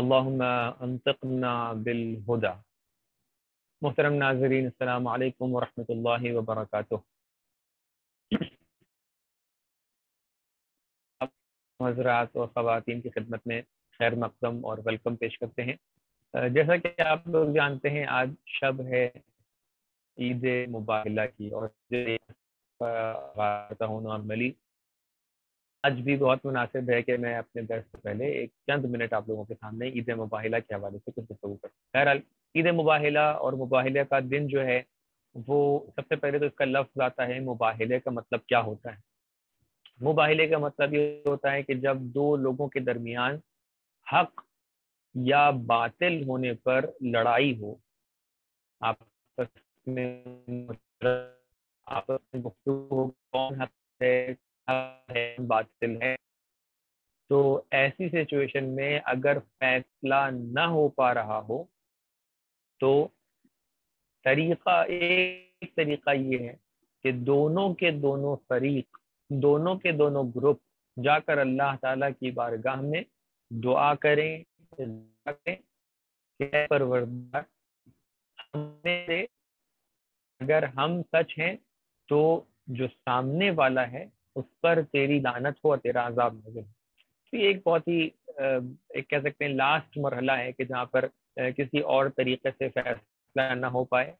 अल्लामतना बिलहुदा मोहतरम नाजरीन अल्लाम वरहमल वबरक हजरात और ख़वान की खिदमत में खैर मकदम और वेलकम पेश करते हैं जैसा कि आप लोग जानते हैं आज शब है ईद मुबाला की और मिली आज भी बहुत मुनासिब है कि मैं अपने दर्स से पहले एक चंद मिनट आप लोगों के सामने ईद मुबाहिला के हवाले से कुछ गुफ्तु करूँ। बहरहाल, ईद मुबाहिला और मुबाहिला का दिन जो है, वो सबसे पहले तो इसका लफ्ज़ आता है मुबाहिले का मतलब क्या होता है? मुबाहिले का मतलब ये होता है कि जब दो लोगों के दरमियान हक या बातिल होने पर लड़ाई हो, आपस में आपस में कौन हक है है बातिल है। तो ऐसी सिचुएशन में अगर फैसला न हो पा रहा हो तो तरीका, एक तरीका ये है कि दोनों के दोनों फरीक, दोनों के दोनों ग्रुप जाकर अल्लाह ताला की बारगाह में दुआ करें अगर हम सच हैं तो जो सामने वाला है उस पर तेरी लानत हो और तेरा आजाब नज़र तो ये एक बहुत ही एक कह सकते हैं लास्ट मरहला है कि जहाँ पर किसी और तरीके से फैसला ना हो पाए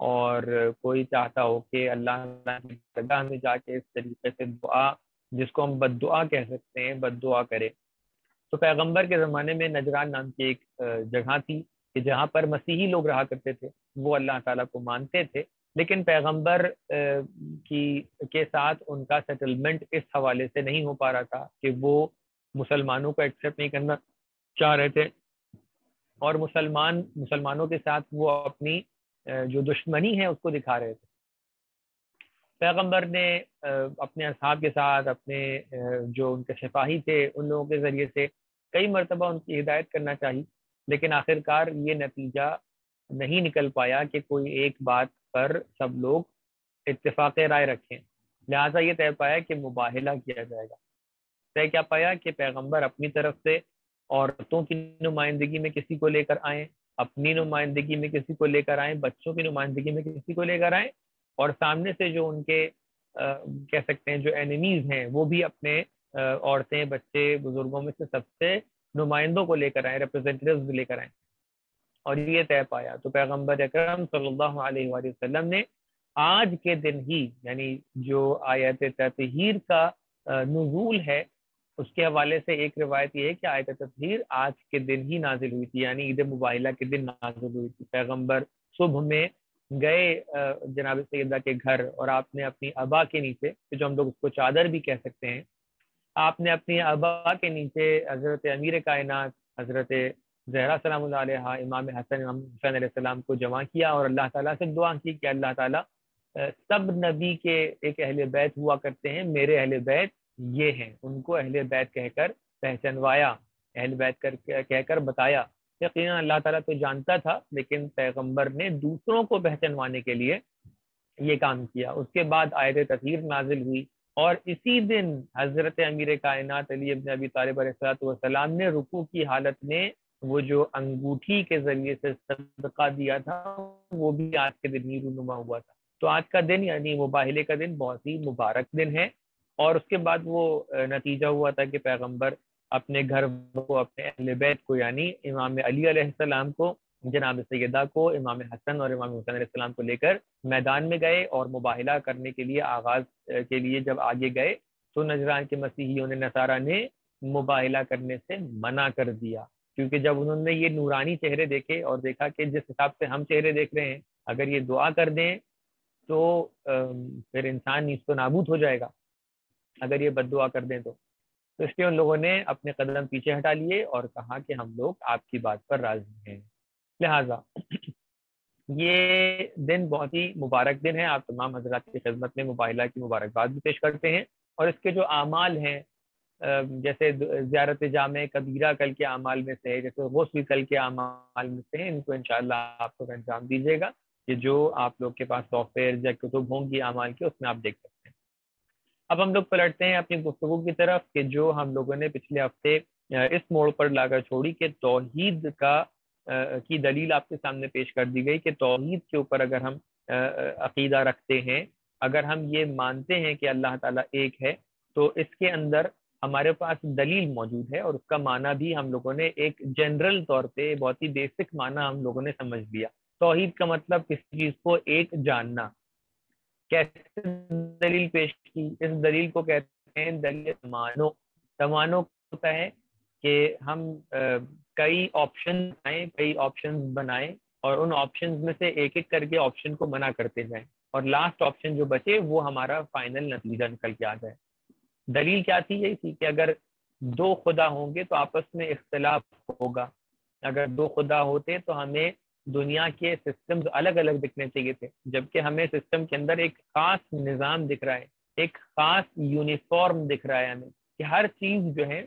और कोई चाहता हो कि अल्लाह में जाके इस तरीके से दुआ, जिसको हम बद कह सकते हैं बद करे। तो पैगंबर के ज़माने में नजरान नाम की एक जगह थी कि जहाँ पर मसीही लोग रहा करते थे, वो अल्लाह ताला को मानते थे। लेकिन पैगंबर की, के साथ उनका सेटलमेंट इस हवाले से नहीं हो पा रहा था कि वो मुसलमानों को एक्सेप्ट नहीं करना चाह रहे थे। और मुसलमान, मुसलमानों के साथ वो अपनी जो दुश्मनी है उसको दिखा रहे थे। पैगंबर ने अपने असहाब के साथ, अपने जो उनके सिपाही थे, उन लोगों के ज़रिए से कई मरतबा उनकी हिदायत करना चाहिए लेकिन आखिरकार ये नतीजा नहीं निकल पाया कि कोई एक बात पर सब लोग इतफाक़ राय रखें। लिहाजा ये तय पाया कि मुबाहला किया जाएगा। तय क्या पाया कि पैगंबर अपनी तरफ़ से औरतों की नुमाइंदगी में किसी को लेकर आए अपनी नुमाइंदगी में किसी को लेकर आए बच्चों की नुमाइंदगी में किसी को लेकर आए और सामने से जो उनके आ, कह सकते हैं जो एनिमीज हैं वो भी अपने औरतें बच्चे बुज़ुर्गों में से सबसे नुमाइंदों को लेकर आए रिप्रेजेंटेटिव लेकर आए। और ये तय पाया। तो पैगंबर अक्रम वसल्लम ने आज के दिन ही, यानी जो आयत ततहीर का नजूल है, उसके हवाले से एक रिवायत ये है कि आयत ततहीर आज के दिन ही नाजिल हुई थी, यानी ईद मुबाइला के दिन नाजिल हुई थी। पैगंबर सुबह में गए जनाब सैदा के घर और आपने अपनी अबा के नीचे, जो हम लोग उसको चादर भी कह सकते हैं, आपने अपनी अबा के नीचे हज़रत अमीर कायनात, हज़रत जहरा सलाम इमाम हसन, इमाम हुसैन सलाम को जमा किया और अल्लाह ताला से दुआ की कि अल्लाह ताला सब नबी के एक अहल बैत हुआ करते हैं, मेरे अहल बैत ये हैं। उनको अहल बैत कहकर पहचानवाया, अहल बैत कर कहकर बताया। यकीन अल्लाह ताला तो जानता था, लेकिन पैगंबर ने दूसरों को पहचानवाने के लिए ये काम किया। उसके बाद आयत तस्वीर नाजिल हुई और इसी दिन हज़रत अमीर कायनात अली अबी तालिब सलाम ने रुकू की हालत में वो जो अंगूठी के ज़रिए से सदका दिया था, वो भी आज के दिन ही रूनुमा हुआ था। तो आज का दिन यानी मुबाहिले का दिन, बहुत ही मुबारक दिन है। और उसके बाद वो नतीजा हुआ था कि पैगंबर अपने घर को, अपने अहल बैत को, यानी इमाम अली सलाम को, जनाब सैदा को, इमाम हसन और इमाम हुसैन को लेकर मैदान में गए और मुबाहिला करने के लिए आगाज़ के लिए जब आगे गए तो नजरान के मसीहियों ने, नसारा ने मुबाहिला करने से मना कर दिया। क्योंकि जब उन्होंने ये नूरानी चेहरे देखे और देखा कि जिस हिसाब से हम चेहरे देख रहे हैं, अगर ये दुआ कर दें तो फिर इंसान तो नाबूद हो जाएगा, अगर ये बद कर दें तो। तो इसलिए उन लोगों ने अपने कदम पीछे हटा लिए और कहा कि हम लोग आपकी बात पर राज़ी हैं। लिहाजा, ये दिन बहुत ही मुबारक दिन है। आप तमाम हजरात की खिदमत में मुबाइला की मुबारकबाद भी पेश करते हैं और इसके जो अमाल हैं जैसे ज़्यारत जाम कबीरा कल के अमाल में से है जैसे गौसली कल के अमाल में से है इनको इनशाला आप लोग अंजाम दीजिएगा कि जो आप लोग के पास सॉफ्टवेयर या कुतुब होंगी अमाल के, उसमें आप देख सकते हैं। अब हम लोग पलटते हैं अपनी गुफ्तु की तरफ़ कि जो हम लोगों ने पिछले हफ़्ते इस मोड़ पर लाकर छोड़ी कि तोहीद का की दलील आपके सामने पेश कर दी गई कि तोहीद के ऊपर अगर हम अकीदा रखते हैं, अगर हम ये मानते हैं कि अल्लाह ताला एक है तो इसके अंदर हमारे पास दलील मौजूद है और उसका माना भी हम लोगों ने एक जनरल तौर पे बहुत ही बेसिक माना हम लोगों ने समझ लिया। तोहीद का मतलब किसी चीज़ को एक जानना। कैसे दलील पेश की? इस दलील को कहते हैं दलील तमानो तमानो होता है कि हम आ, कई ऑप्शन आए कई ऑप्शन बनाए और उन ऑप्शन में से एक एक करके ऑप्शन को मना करते जाए। और लास्ट ऑप्शन जो बचे वो हमारा फाइनल नतीजा निकल के आ जाए। दलील क्या थी? यही थी कि अगर दो खुदा होंगे तो आपस में इख्तलाफ होगा। अगर दो खुदा होते तो हमें दुनिया के सिस्टम्स अलग अलग दिखने चाहिए थे, जबकि हमें सिस्टम के अंदर एक खास निज़ाम दिख रहा है, एक खास यूनिफॉर्म दिख रहा है हमें कि हर चीज़ जो है,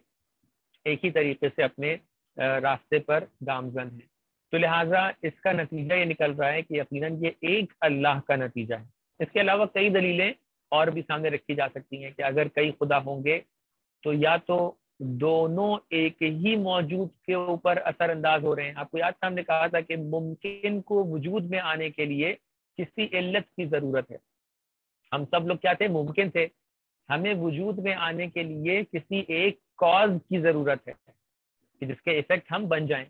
एक ही तरीके से अपने रास्ते पर गामजन है। तो लिहाजा इसका नतीजा ये निकल रहा है कि यकीन ये एक अल्लाह का नतीजा है। इसके अलावा कई दलीलें और भी सामने रखी जा सकती हैं कि अगर कई खुदा होंगे तो या तो दोनों एक ही मौजूद के ऊपर असरअंदाज हो रहे हैं। आपको याद था हमने कहा था कि मुमकिन को वजूद में आने के लिए किसी इल्लत की ज़रूरत है। हम सब लोग क्या थे? मुमकिन थे। हमें वजूद में आने के लिए किसी एक कॉज की ज़रूरत है कि जिसके इफ़ेक्ट हम बन जाएँ।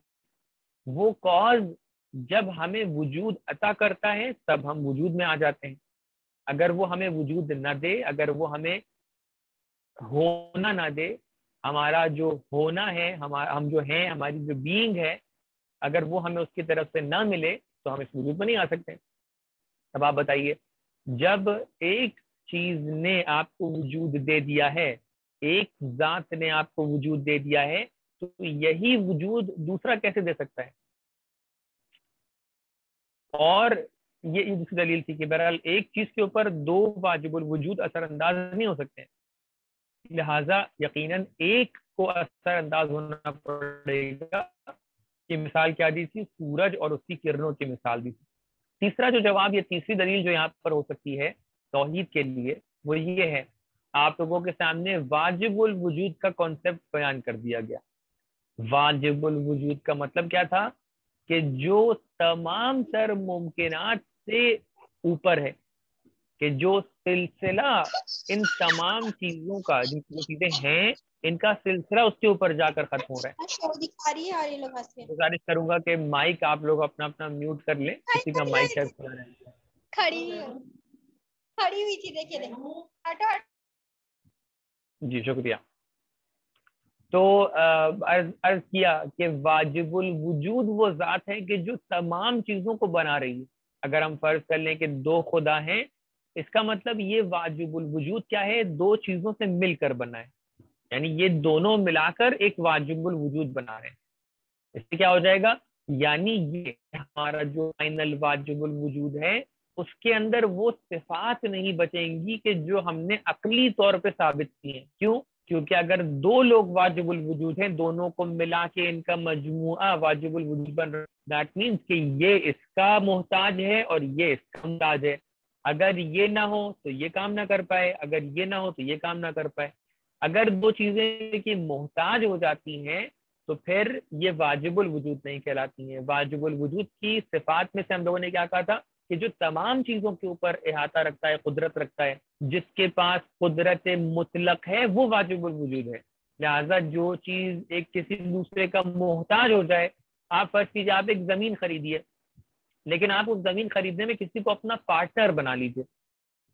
वो कॉज जब हमें वजूद अता करता है, तब हम वजूद में आ जाते हैं। अगर वो हमें वजूद न दे, अगर वो हमें होना ना दे, हमारा जो होना है हमारा हम जो हैं, हमारी जो बीइंग है, अगर वो हमें उसकी तरफ़ से ना मिले तो हम इस वजूद में नहीं आ सकते। अब आप बताइए, जब एक चीज़ ने आपको वजूद दे दिया है, एक जात ने आपको वजूद दे दिया है तो यही वजूद दूसरा कैसे दे सकता है? और ये दूसरी दलील थी कि बहरहाल एक चीज़ के ऊपर दो वाजिबुल वजूद असरअंदाज नहीं हो सकते। लिहाजा यकीनन एक को असरअंदाज होना पड़ेगा कि मिसाल क्या दी थी? सूरज और उसकी किरणों की मिसाल दी थी। तीसरा जो जवाब या तीसरी दलील जो यहाँ पर हो सकती है तोहहीद के लिए, वो ये है, आप लोगों के सामने वाजिबुल वजूद का कॉन्सेप्ट बयान कर दिया गया। वाजिबुल वजूद का मतलब क्या था? कि जो तमाम सर मुमकिन से ऊपर है कि जो सिलसिला इन तमाम चीज़ों का जिन चीज़ें हैं इनका सिलसिला उसके ऊपर जाकर खत्म हो रहा है। गुजारिश करूँगा कि माइक आप लोग अपना अपना म्यूट कर लें किसी का माइक शायद खुला रहे। खड़ी खड़ी हुई थी देखिए जी शुक्रिया। तो अर्ज़ अर्ज़ किया कि वाजिबुल वजूद वो ज़ात है कि जो तमाम चीज़ों को बना रही है। अगर हम फ़र्ज़ कर लें कि दो खुदा हैं, इसका मतलब ये वाजिबुल वजूद क्या है? दो चीज़ों से मिलकर बना है। यानी ये दोनों मिलाकर एक वाजिबुल वजूद बना रहे हैं। इससे क्या हो जाएगा? यानी ये हमारा जो फाइनल वाजिबुल वजूद है, उसके अंदर वो सिफात नहीं बचेंगी कि जो हमने अकली तौर पे साबित की है। क्यों? क्योंकि अगर दो लोग वाजिबुल वजूद हैं, दोनों को मिला के इनका मजमुआ वाजिबुल वजूद बन रहा दैट मीन्स कि ये इसका मोहताज है और ये इसका मोहताज है। अगर ये ना हो तो ये काम ना कर पाए। अगर ये ना हो तो ये काम ना कर पाए। अगर दो चीज़ें की मोहताज हो जाती हैं तो फिर ये वाजिबुल वजूद नहीं कहलाती हैं। वाजिबुल वजूद की सिफात में से हम लोगों ने क्या कहा था? कि जो तमाम चीज़ों के ऊपर अहाता रखता है, कुदरत रखता है, जिसके पास कुदरत मुतलक है, वो वाजिबुल वजूद है। लिहाजा जो चीज़ एक किसी दूसरे का मोहताज हो जाए, आप फ़र्ज़ कीजिए आप एक ज़मीन खरीदिए, लेकिन आप उस ज़मीन खरीदने में किसी को अपना पार्टनर बना लीजिए।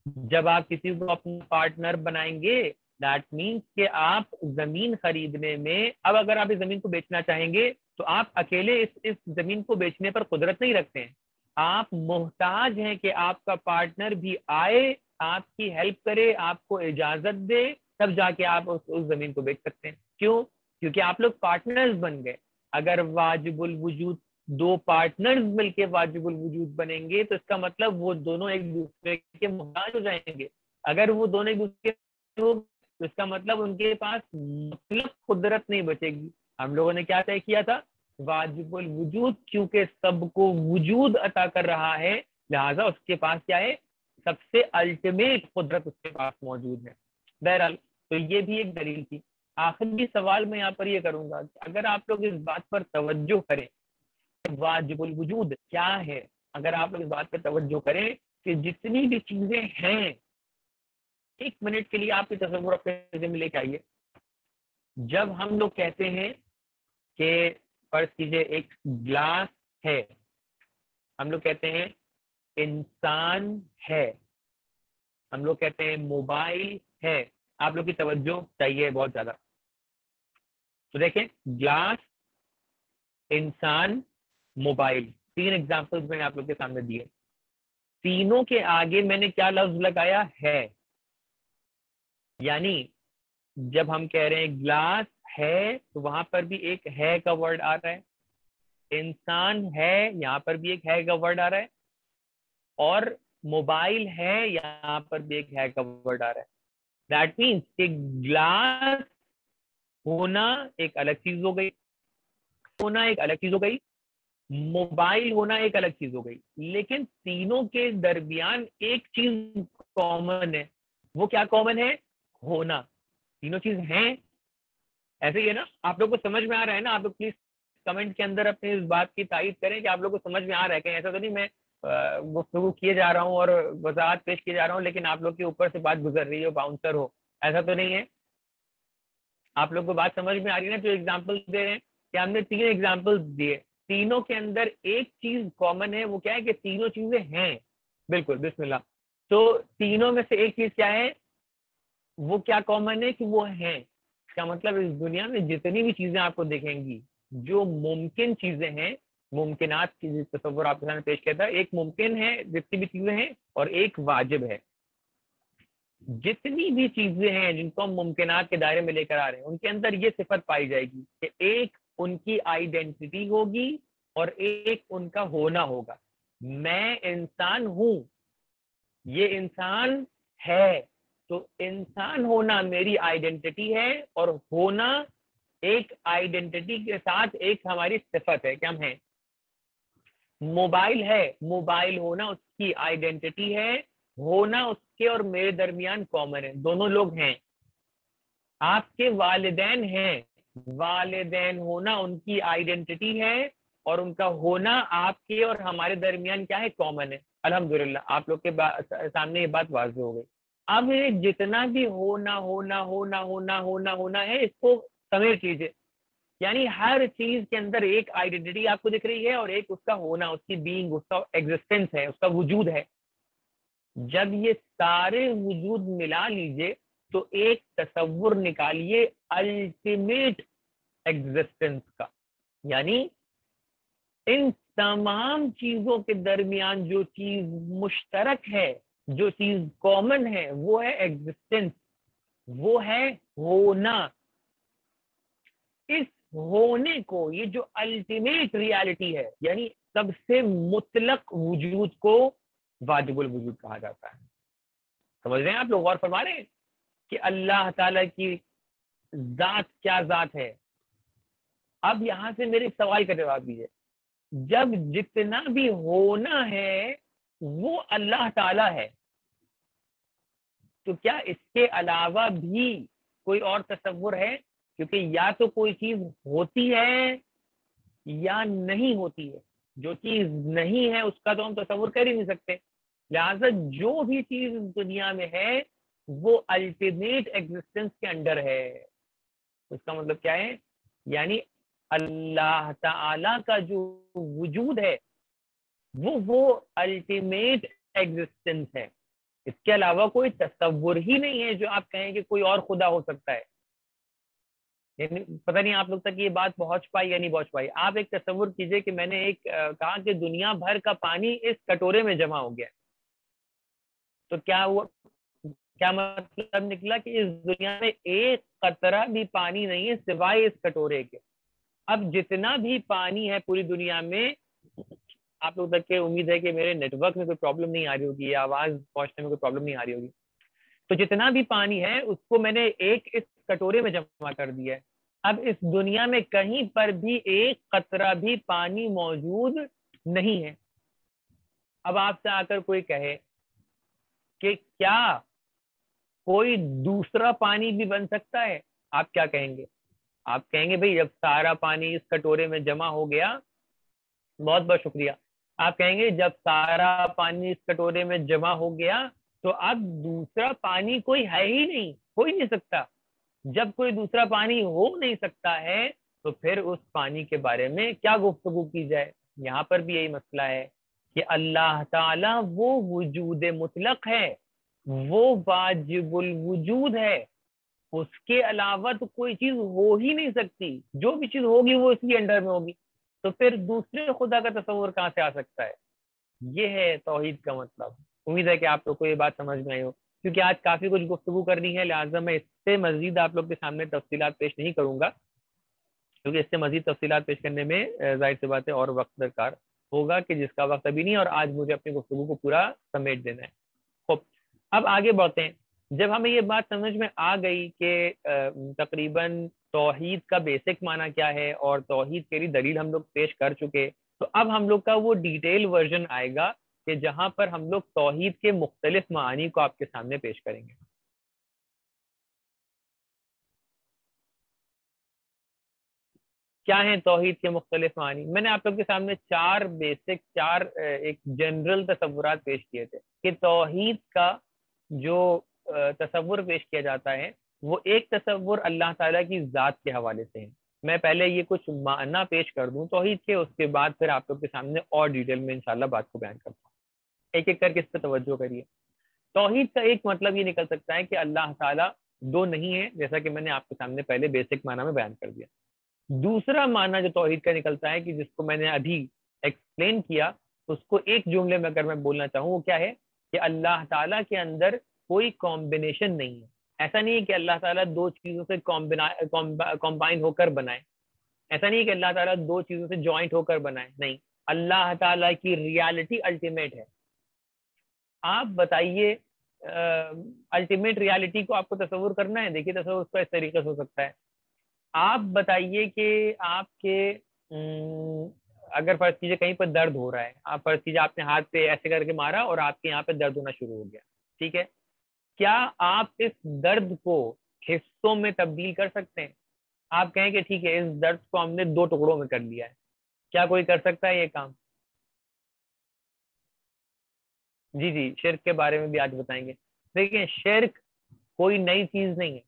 जब आप किसी को अपना पार्टनर बनाएँगे दैट मीन्स कि आप ज़मीन खरीदने में, अब अगर आप इस ज़मीन को बेचना चाहेंगे तो आप अकेले इस इस ज़मीन को बेचने पर कुदरत नहीं रखते हैं। आप मोहताज हैं कि आपका पार्टनर भी आए आपकी हेल्प करे आपको इजाज़त दे तब जाके आप उस, उस ज़मीन को बेच सकते हैं। क्यों? क्योंकि आप लोग पार्टनर्स बन गए। अगर वाजिबुल वजूद दो पार्टनर्स मिलके वाजिबुल वजूद बनेंगे तो इसका मतलब वो दोनों एक दूसरे के मोहताज हो जाएँगे। अगर वो दोनों एक दूसरे तो इसका मतलब उनके पास मतलब कुदरत नहीं बचेगी। हम लोगों ने क्या तय किया था? वाजिबुल वजूद, क्योंकि सबको वजूद अता कर रहा है। लिहाजा उसके पास क्या है? सबसे अल्टीमेट कुदरत उसके पास मौजूद है। बहरहाल तो ये भी एक दलील थी। आखिरी सवाल मैं यहाँ पर ये करूँगा कि अगर आप लोग इस बात पर तवज्जो करें वाजिबुल वजूद क्या है, अगर आप लोग इस बात पर तवज्जो करें कि जितनी भी चीज़ें हैं, एक मिनट के लिए आपकी तस्वुर अपने में लेके आइए। जब हम लोग कहते हैं कि फ़र्ज़ कीजिए एक ग्लास है। हम लोग कहते हैं इंसान है। हम लोग कहते हैं मोबाइल है। आप लोग की तवज्जो चाहिए बहुत ज़्यादा। तो देखें, ग्लास, इंसान, मोबाइल। तीन एग्जाम्पल्स मैंने आप लोग के सामने दिए। तीनों के आगे मैंने क्या लफ्ज लगाया? है। यानी जब हम कह रहे हैं ग्लास है तो वहाँ पर भी एक है का वर्ड आ रहा है। इंसान है, यहाँ पर भी एक है का वर्ड आ रहा है। और मोबाइल है, यहाँ पर भी एक है का वर्ड आ रहा है। दैट मीन्स कि ग्लास होना एक अलग चीज़ हो गई। होना एक अलग चीज़ हो गई। मोबाइल होना एक अलग चीज़ हो गई। लेकिन तीनों के दरमियान एक चीज़ कॉमन है। वो क्या कॉमन है? होना। तीनों चीज़ हैं ऐसे ही है ना? आप लोग को समझ में आ रहा है ना? आप लोग प्लीज़ कमेंट के अंदर अपने इस बात की तारीफ़ करें कि आप लोग को समझ में आ रहा है कहीं ऐसा तो नहीं मैं गुफ्तु किए जा रहा हूँ और वजाहत पेश किए जा रहा हूँ, लेकिन आप लोग के ऊपर से बात गुजर रही हो बाउंसर हो, ऐसा तो नहीं है। आप लोग को बात समझ में आ रही है ना? जो एग्ज़ाम्पल दे रहे हैं, कि हमने तीन एग्ज़ाम्पल दिए। तीनों के अंदर एक चीज़ कॉमन है, वो क्या है कि तीनों चीज़ें हैं। बिल्कुल, बिस्मिल्लाह। तो तीनों में से एक चीज़ क्या है? वो क्या कॉमन है कि वो है? क्या मतलब इस दुनिया में जितनी भी चीज़ें आपको देखेंगी, जो मुमकिन चीज़ें हैं, मुमकिनात की तस्वर आपके सामने पेश किया था, एक मुमकिन है, जितनी भी चीज़ें हैं, और एक वाजिब है। जितनी भी चीज़ें हैं जिनको हम मुमकिनात के दायरे में लेकर आ रहे हैं, उनके अंदर ये सिफत पाई जाएगी कि एक उनकी आइडेंटिटी होगी और एक उनका होना होगा। मैं इंसान हूँ, ये इंसान है तो इंसान होना मेरी आइडेंटिटी है और होना एक आइडेंटिटी के साथ एक हमारी सिफत है, क्या हम है? मोबाइल है, मोबाइल होना उसकी आइडेंटिटी है, होना उसके और मेरे दरमियान कॉमन है, दोनों लोग हैं। आपके वालदेन हैं, वालदेन होना उनकी आइडेंटिटी है और उनका होना आपके और हमारे दरमियान क्या है? कॉमन है। अल्हम्दुलिल्लाह, आप लोग के सामने ये बात वाज हो गई। अब जितना भी होना होना होना होना होना होना है, इसको समेट कीजिए यानी हर चीज़ के अंदर एक आइडेंटिटी आपको दिख रही है और एक उसका होना, उसकी बीइंग उसका एग्जिस्टेंस है, उसका वजूद है। जब ये सारे वजूद मिला लीजिए तो एक तस्वुर निकालिए अल्टीमेट एग्जिस्टेंस का। यानी इन तमाम चीज़ों के दरमियान जो चीज़ मुश्तरक है जो चीज़ कॉमन है, वो है एग्जिस्टेंस वो है होना। इस होने को, ये जो अल्टीमेट रियलिटी है, यानी सबसे मुतलक वजूद को वाजिबुल वजूद कहा जाता है। समझ रहे हैं आप लोग, गौर फरमा रहे हैं कि अल्लाह ताला की जात क्या जात है? अब यहाँ से मेरे सवाल का जवाब दीजिए जब जितना भी होना है वो अल्लाह ताला है। तो क्या इसके अलावा भी कोई और तस्वुर है? क्योंकि या तो कोई चीज़ होती है या नहीं होती है। जो चीज़ नहीं है, उसका तो हम तस्वुर कर ही नहीं सकते। लिहाजा जो भी चीज़ दुनिया में है, वो अल्टीमेट एग्जिस्टेंस के अंडर है। उसका मतलब क्या है? यानी अल्लाह ताला का जो वजूद है वो वो अल्टीमेट एग्जिस्टेंस है। इसके अलावा कोई तस्वुर ही नहीं है जो आप कहें कि कोई और खुदा हो सकता है। यानी पता नहीं आप लोग तक ये बात पहुँच पाई या नहीं पहुँच पाई। आप एक तस्वुर कीजिए कि मैंने एक कहा कि दुनिया भर का पानी इस कटोरे में जमा हो गया। तो क्या वो क्या मतलब निकला कि इस दुनिया में एक कतरा भी पानी नहीं है सिवाय इस कटोरे के। अब जितना भी पानी है पूरी दुनिया में आप लोग तक के उम्मीद है कि मेरे नेटवर्क में कोई प्रॉब्लम नहीं आ रही होगी, या आवाज़ पहुँचने में कोई प्रॉब्लम नहीं आ रही होगी। तो जितना भी पानी है, उसको मैंने एक इस कटोरे में जमा कर दिया है। अब इस दुनिया में कहीं पर भी एक कतरा भी पानी मौजूद नहीं है। अब आपसे आकर कोई कहे कि क्या कोई दूसरा पानी भी बन सकता है? आप क्या कहेंगे? आप कहेंगे, भाई, जब सारा पानी इस कटोरे में जमा हो गया बहुत बहुत शुक्रिया। आप कहेंगे, जब सारा पानी इस कटोरे में जमा हो गया तो अब दूसरा पानी कोई है ही नहीं, हो ही नहीं सकता। जब कोई दूसरा पानी हो नहीं सकता है तो फिर उस पानी के बारे में क्या गुफ्तगु की जाए? यहाँ पर भी यही मसला है कि अल्लाह ताला वो वजूद मुतलक है, वो वाजिबुल वजूद है। उसके अलावा तो कोई चीज़ हो ही नहीं सकती। जो भी चीज़ होगी वो इसके अंडर में होगी। तो फिर दूसरे खुदा का तस्वर कहाँ से आ सकता है? ये है तोहहीद का मतलब। उम्मीद है कि आप लोग को ये बात समझ में आई हो। क्योंकि आज काफ़ी कुछ गुफ्तु करनी है, लिहाजा मैं इससे मजीद आप लोग के सामने तफसीलात पेश नहीं करूँगा। क्योंकि इससे मजीद तफसीलात पेश करने में ज़ाहिर सी बात है और वक्त दरकार होगा कि जिसका वक्त अभी नहीं और आज मुझे अपनी गुफ्तु को पूरा समेट देना है। खूब। अब आगे बढ़ते हैं। जब हमें ये बात समझ में आ गई कि तकरीबन तोहीद का बेसिक माना क्या है और तोहीद के लिए दलील हम लोग पेश कर चुके। तो अब हम लोग का वो डिटेल वर्जन आएगा कि जहाँ पर हम लोग तोहीद के मुख्तलिफ़ मानी को आपके सामने पेश करेंगे। क्या है तोहीद के मुख्तलिफ़ मानी? मैंने आप लोग के सामने चार बेसिक, चार एक जनरल तस्वुरात पेश किए थे कि तोहीद का जो तस्वुर पेश किया जाता है वो एक तस्वुर अल्लाह ताला की ज़ात के हवाले से है। मैं पहले ये कुछ माना पेश कर दूँ तोहीद के उसके बाद फिर आप लोग के सामने और डिटेल में इंशाल्लाह बात को बयान करता हूँ। एक एक करके इस पर तवज्जो करिए। तोहीद का एक मतलब ये निकल सकता है कि अल्लाह ताला दो नहीं है, जैसा कि मैंने आपके सामने पहले बेसिक माना में बयान कर दिया। दूसरा माना जो तोहहीद का निकलता है कि जिसको मैंने अभी एक्सप्लेन किया, उसको एक जुमले में अगर मैं बोलना चाहूँ, वो क्या है कि अल्लाह ताला के अंदर कोई कॉम्बिनेशन नहीं है। ऐसा नहीं है कि अल्लाह ताला दो चीज़ों से कॉम्बाइन होकर बनाए। ऐसा नहीं है कि अल्लाह ताला दो चीज़ों से ज्वाइंट होकर बनाए। नहीं। अल्लाह ताला की रियलिटी अल्टीमेट है। आप बताइए अल्टीमेट रियलिटी को आपको तस्वुर करना है? देखिए, तस्वुर उसका इस तरीके से हो सकता है। आप बताइए कि आपके अगर फ़र्ज़ कीजिए कहीं पर दर्द हो रहा है, आप फ़र्ज़ कीजिए आपने हाथ पे ऐसे करके मारा और आपके यहाँ पे दर्द होना शुरू हो गया। ठीक है? क्या आप इस दर्द को हिस्सों में तब्दील कर सकते हैं? आप कहें कि ठीक है, इस दर्द को हमने दो टुकड़ों में कर लिया है। क्या कोई कर सकता है ये काम? जी जी, शिरक के बारे में भी आज बताएँगे। देखिए, शिरक कोई नई चीज़ नहीं है।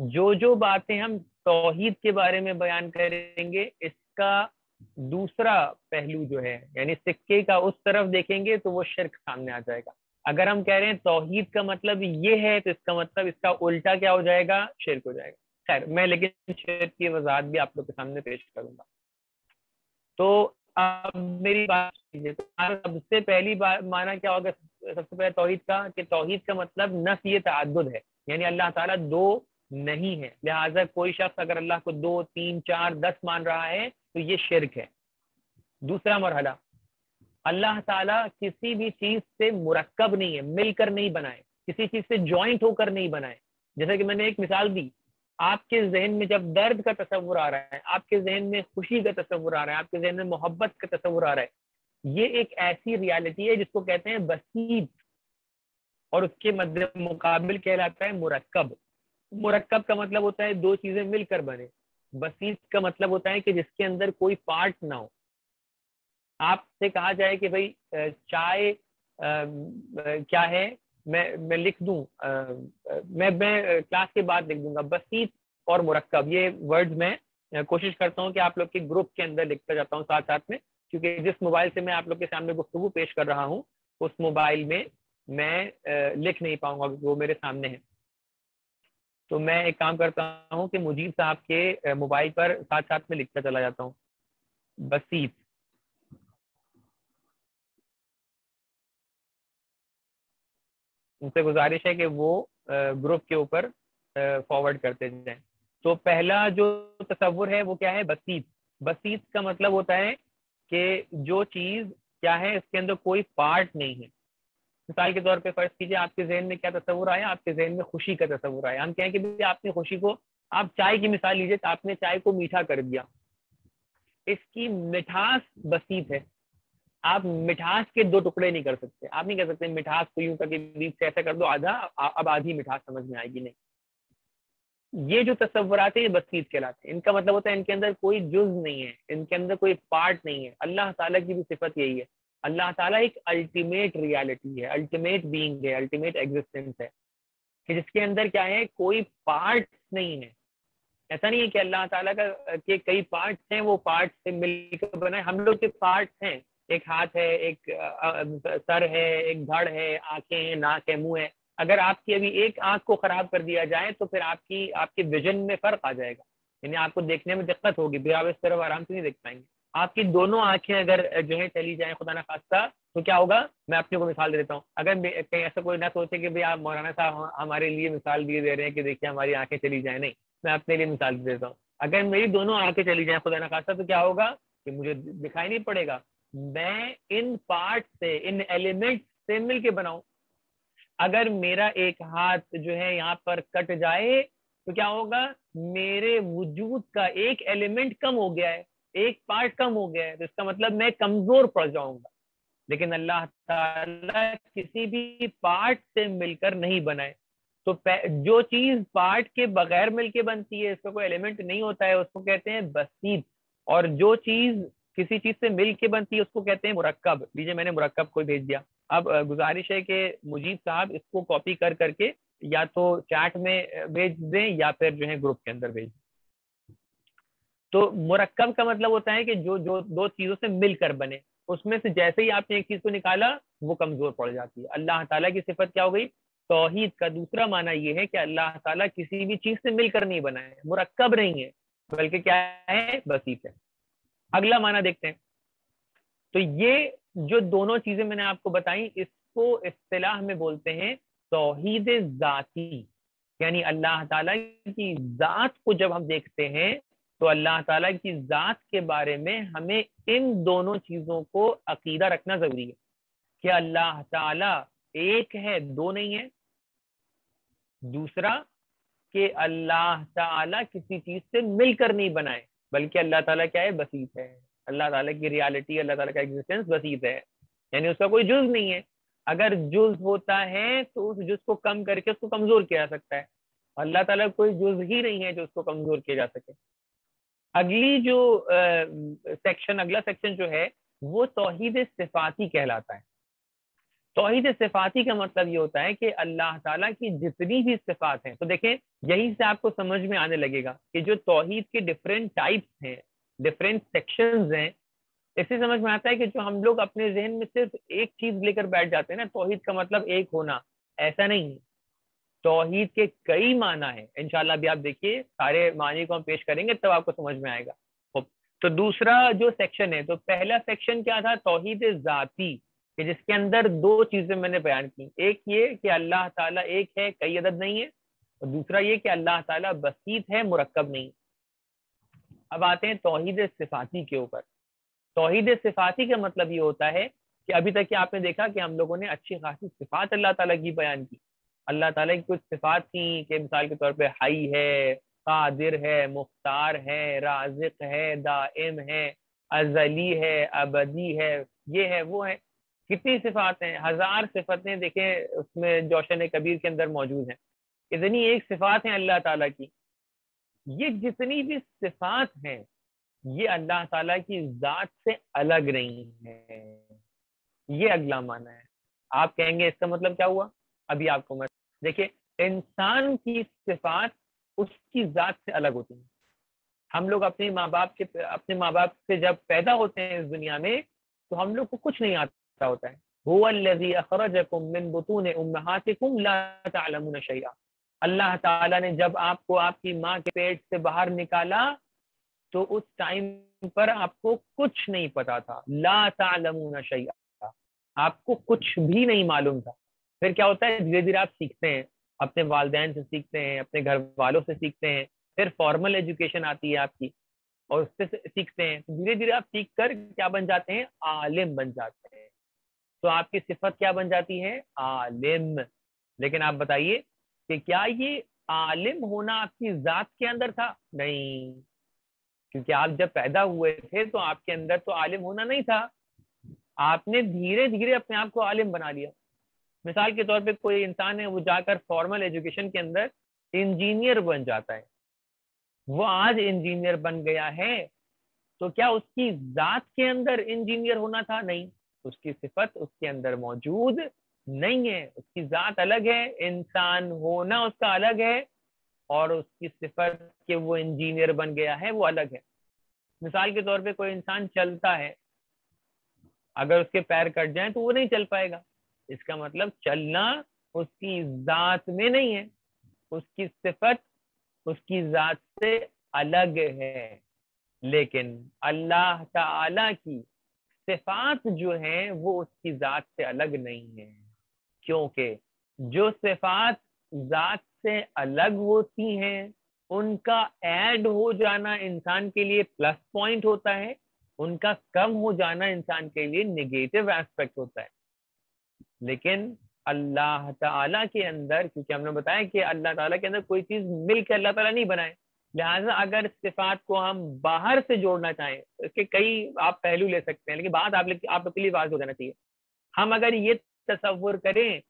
जो जो बातें हम तोहीद के बारे में बयान करेंगे, इसका दूसरा पहलू जो है, यानी सिक्के का उस तरफ़ देखेंगे तो वो शिरक सामने आ जाएगा। अगर हम कह रहे हैं तोहहीद का मतलब ये है तो इसका मतलब इसका उल्टा क्या हो जाएगा? शेर हो जाएगा। खैर, मैं लेकिन शेर की वजाहत भी आप लोग के सामने पेश करूँगा। तो अब मेरी बात तो सबसे पहली बात माना क्या होगा? सबसे पहले तोहीद का, कि तोहीद का मतलब नफ ये तद है। यानी अल्लाह ताला दो नहीं है। लिहाजा कोई शख्स अगर अल्लाह को दो, तीन, चार, दस मान रहा है तो ये शिरक है। दूसरा मरहला अल्लाह ताला किसी भी चीज़ से मुरक्कब नहीं है, मिलकर नहीं बनाए, किसी चीज़ से ज्वाइंट होकर नहीं बनाए। जैसे कि मैंने एक मिसाल दी, आपके जहन में जब दर्द का तस्वुर आ रहा है, आपके जहन में खुशी का तस्वुर आ रहा है, आपके जहन में मोहब्बत का तस्वुर आ रहा है, ये एक ऐसी रियलिटी है जिसको कहते हैं बसीत और उसके मध्य मुकाबिल कहलाता है मुरक्कब। मुरक्कब का मतलब होता है दो चीज़ें मिलकर बने। बसीत का मतलब होता है कि जिसके अंदर कोई पार्ट ना हो। आपसे कहा जाए कि भाई चाय क्या है? मैं मैं लिख दूँ मैं मैं क्लास के बाद लिख दूँगा। बसीत और मुरक्कब, ये वर्ड मैं कोशिश करता हूँ कि आप लोग के ग्रुप के अंदर लिखता जाता हूँ साथ साथ में, क्योंकि जिस मोबाइल से मैं आप लोग के सामने गुफ्तु पेश कर रहा हूँ, उस मोबाइल में मैं लिख नहीं पाऊँगा वो मेरे सामने है। तो मैं एक काम करता हूँ कि मुजीब साहब के मोबाइल पर साथ साथ में लिखता चला जाता हूँ। बसीत। उनसे गुजारिश है कि वो ग्रुप के ऊपर फॉरवर्ड करते जाएँ। तो पहला जो तस्वुर है वो क्या है? बसीत। बसीत का मतलब होता है कि जो चीज़ क्या है, इसके अंदर कोई पार्ट नहीं है। मिसाल के तौर पे फ़र्ज़ कीजिए, आपके जहन में क्या तस्वुर आया? आपके जहन में खुशी का तस्वुर आया। हम कहें कि आपने खुशी को, आप चाय की मिसाल लीजिए तो आपने चाय को मीठा कर दिया। इसकी मिठास बसीत है। आप मिठास के दो टुकड़े नहीं कर सकते। आप नहीं कर सकते मिठास को यूँ करके बीच से ऐसा कर दो, आधा अब आधी मिठास समझ में आएगी नहीं। ये जो तस्वुरात है, ये बसीत कहलाते हैं। इनका मतलब होता है, इनके अंदर कोई जुज नहीं है, इनके अंदर कोई पार्ट नहीं है। अल्लाह ताला की भी सिफत यही है। अल्लाह ताला एक अल्टीमेट रियलिटी है अल्टीमेट बीइंग है अल्टीमेट एग्जिस्टेंस है। कि जिसके अंदर क्या है, कोई पार्ट नहीं है। ऐसा नहीं है कि अल्लाह ताला का, के कई पार्ट्स हैं, वो पार्ट से मिलकर बनाए। हम लोग के पार्ट्स हैं। एक हाथ है, एक सर है, एक धड़ है, आँखें हैं, नाक है, मुँह है। अगर आपकी अभी एक आँख को खराब कर दिया जाए तो फिर आपकी, आपके विजन में फ़र्क आ जाएगा। यानी आपको देखने में दिक्कत होगी, फिर आप इस तरफ़ आराम से नहीं देख पाएँगे। आपकी दोनों आँखें अगर जो है चली जाए, खुदा ना खास्ता तो क्या होगा? मैं अपने को मिसाल देता हूँ। अगर कहीं ऐसा कोई ना सोचे कि भाई आप मौलाना साहब हमारे लिए मिसाल दिए दे रहे हैं कि देखिए हमारी आँखें चली जाए, नहीं। मैं अपने लिए मिसाल देता हूँ। अगर मेरी दोनों आँखें चली जाए, खुदा ना खास्ता तो क्या होगा? कि मुझे दिखाई नहीं पड़ेगा। मैं इन पार्ट से, इन एलिमेंट से मिल के बनाऊ। अगर मेरा एक हाथ जो है यहाँ पर कट जाए तो क्या होगा? मेरे वजूद का एक एलिमेंट कम हो गया है, एक पार्ट कम हो गया है तो इसका मतलब मैं कमज़ोर पड़ जाऊँगा। लेकिन अल्लाह ताला किसी भी पार्ट से मिलकर नहीं बनाए। तो जो चीज़ पार्ट के बगैर मिलके बनती है इसका कोई एलिमेंट नहीं होता है, उसको कहते हैं बसीत और जो चीज़ किसी चीज़ से मिल के बनती है, उसको कहते हैं मुरक्कब। लीजिए मैंने मुरक्कब को भेज दिया। अब गुजारिश है कि मुजीब साहब इसको कॉपी कर, करके या तो चैट में भेज दें या फिर जो है ग्रुप के अंदर भेज दें। तो मुरक्कब का मतलब होता है कि जो जो दो चीज़ों से मिलकर बने, उसमें से जैसे ही आपने एक चीज़ को निकाला, वो कमज़ोर पड़ जाती है। अल्लाह ताला की सिफत क्या हो गई? तोहीद का दूसरा माना ये है कि अल्लाह ताला किसी भी चीज़ से मिलकर नहीं बना है। मुरक्कब नहीं है, बल्कि क्या है? बसीत है। अगला माना देखते हैं। तो ये जो दोनों चीज़ें मैंने आपको बताई, इसको इस्तेलाह में बोलते हैं तोहीद जाती। यानी अल्लाह ताला की जात को जब हम देखते हैं तो अल्लाह ताला की जात के बारे में हमें इन दोनों चीज़ों को अकीदा रखना ज़रूरी है। कि अल्लाह ताला एक है, दो नहीं है? दूसरा, कि अल्लाह ताला किसी चीज़ से मिलकर नहीं बनाए। बल्कि अल्लाह ताला क्या है? बसीत है। अल्लाह ताला की रियलिटी अल्लाह ताला का एग्जिस्टेंस बसीत है। यानी उसका कोई जुज नहीं है। अगर जुज होता है तो उस जुज को कम करके उसको कमज़ोर किया जा सकता है। अल्लाह ताला कोई जुज ही नहीं है जो उसको कमज़ोर किया जा सके। अगली जो सेक्शन अगला सेक्शन जो है, वो तोहीद सिफाती कहलाता है। तोहीद सिफाती का मतलब ये होता है कि अल्लाह ताला की जितनी भी सिफात हैं तो देखें, यही से आपको समझ में आने लगेगा कि जो तोहहीद के डिफरेंट टाइप्स हैं डिफरेंट सेक्शंस हैं, इससे समझ में आता है कि जो हम लोग अपने जहन में सिर्फ़ एक चीज़ लेकर बैठ जाते हैं ना, तोहीद का मतलब एक होना, ऐसा नहीं है। तोहहीद के कई माना है इनशाला भी आप देखिए, सारे मानी को हम पेश करेंगे, तब आपको समझ में आएगा। तो दूसरा जो सेक्शन है तो पहला सेक्शन क्या था? तोहीद जाती। कि जिसके अंदर दो चीज़ें मैंने बयान की, एक ये कि अल्लाह ताला एक है, कई अदद नहीं है, और दूसरा ये कि अल्लाह ताला बसीत है, मुरक्कब नहीं अब आते हैं तोहीद सिफाती के ऊपर। तोहीद सिफाती का मतलब ये होता है कि अभी तक आपने देखा कि हम लोगों ने अच्छी खासी सिफात अल्लाह ताला की बयान की। अल्लाह ताला की कुछ सिफात थी कि मिसाल के तौर पे हाई है, कादिर है, मुख्तार है, राजिक है, दाइम है, अजली है, अबदी है, ये है, वो है। कितनी सिफात हैं? हज़ार सिफतें देखें उसमें जोशन कबीर के अंदर मौजूद हैं। इतनी एक सिफात है अल्लाह ताला की। ये जितनी भी सिफात हैं, ये अल्लाह ताला की जात से अलग नहीं है। ये अगला माना है। आप कहेंगे, इसका मतलब क्या हुआ? अभी आपको मैं, देखिए, इंसान की सिफात उसकी जात से अलग होती है। हम लोग अपने माँ बाप के, अपने माँ बाप से जब पैदा होते हैं इस दुनिया में तो हम लोग को कुछ नहीं आता। होता है? अल्लाह ताला ने जब आपको आपकी माँ के पेट से बाहर निकाला तो उस टाइम पर आपको कुछ नहीं पता था। ला तालमुन शैया आपको कुछ भी नहीं मालूम था। फिर क्या होता है? धीरे धीरे आप सीखते हैं। अपने वालदेन से सीखते हैं, अपने घर वालों से सीखते हैं। फिर फॉर्मल एजुकेशन आती है आपकी और उससे सीखते हैं। तो धीरे धीरे आप सीख कर क्या बन जाते हैं? आलिम बन जाते हैं। तो आपकी सिफत क्या बन जाती है? आलिम। लेकिन आप बताइए कि क्या ये आलिम होना आपकी जात के अंदर था? नहीं। क्योंकि आप जब पैदा हुए थे तो आपके अंदर तो आलिम होना नहीं था। आपने धीरे धीरे अपने आप को आलिम बना लिया। मिसाल के तौर पे कोई इंसान है, वो जाकर फॉर्मल एजुकेशन के अंदर इंजीनियर बन जाता है। वो आज इंजीनियर बन गया है तो क्या उसकी जात के अंदर इंजीनियर होना था? नहीं। उसकी सिफत उसके अंदर मौजूद नहीं है। उसकी जात अलग है, इंसान होना उसका अलग है और उसकी सिफत के वो इंजीनियर बन गया है, वो अलग है। मिसाल के तौर पे कोई इंसान चलता है, अगर उसके पैर कट जाए तो वो नहीं चल पाएगा। इसका मतलब चलना उसकी जात में नहीं है। उसकी सिफत उसकी जात से अलग है। लेकिन अल्लाह ताला की सिफात जो है, वो उसकी जात से अलग नहीं है। क्योंकि जो सिफात जात से अलग होती हैं, उनका ऐड हो जाना इंसान के लिए प्लस पॉइंट होता है, उनका कम हो जाना इंसान के लिए निगेटिव एस्पेक्ट होता है। लेकिन अल्लाह ताला के अंदर, क्योंकि हमने बताया कि अल्लाह ताला के अंदर कोई चीज़ मिल के अल्लाह ताला नहीं बनाए लिहाजा अगर सिफात को हम बाहर से जोड़ना चाहें तो इसके कई आप पहलू ले सकते हैं, लेकिन बात आप आप लिए बात हो जाना चाहिए। हम अगर ये तस्वुर करें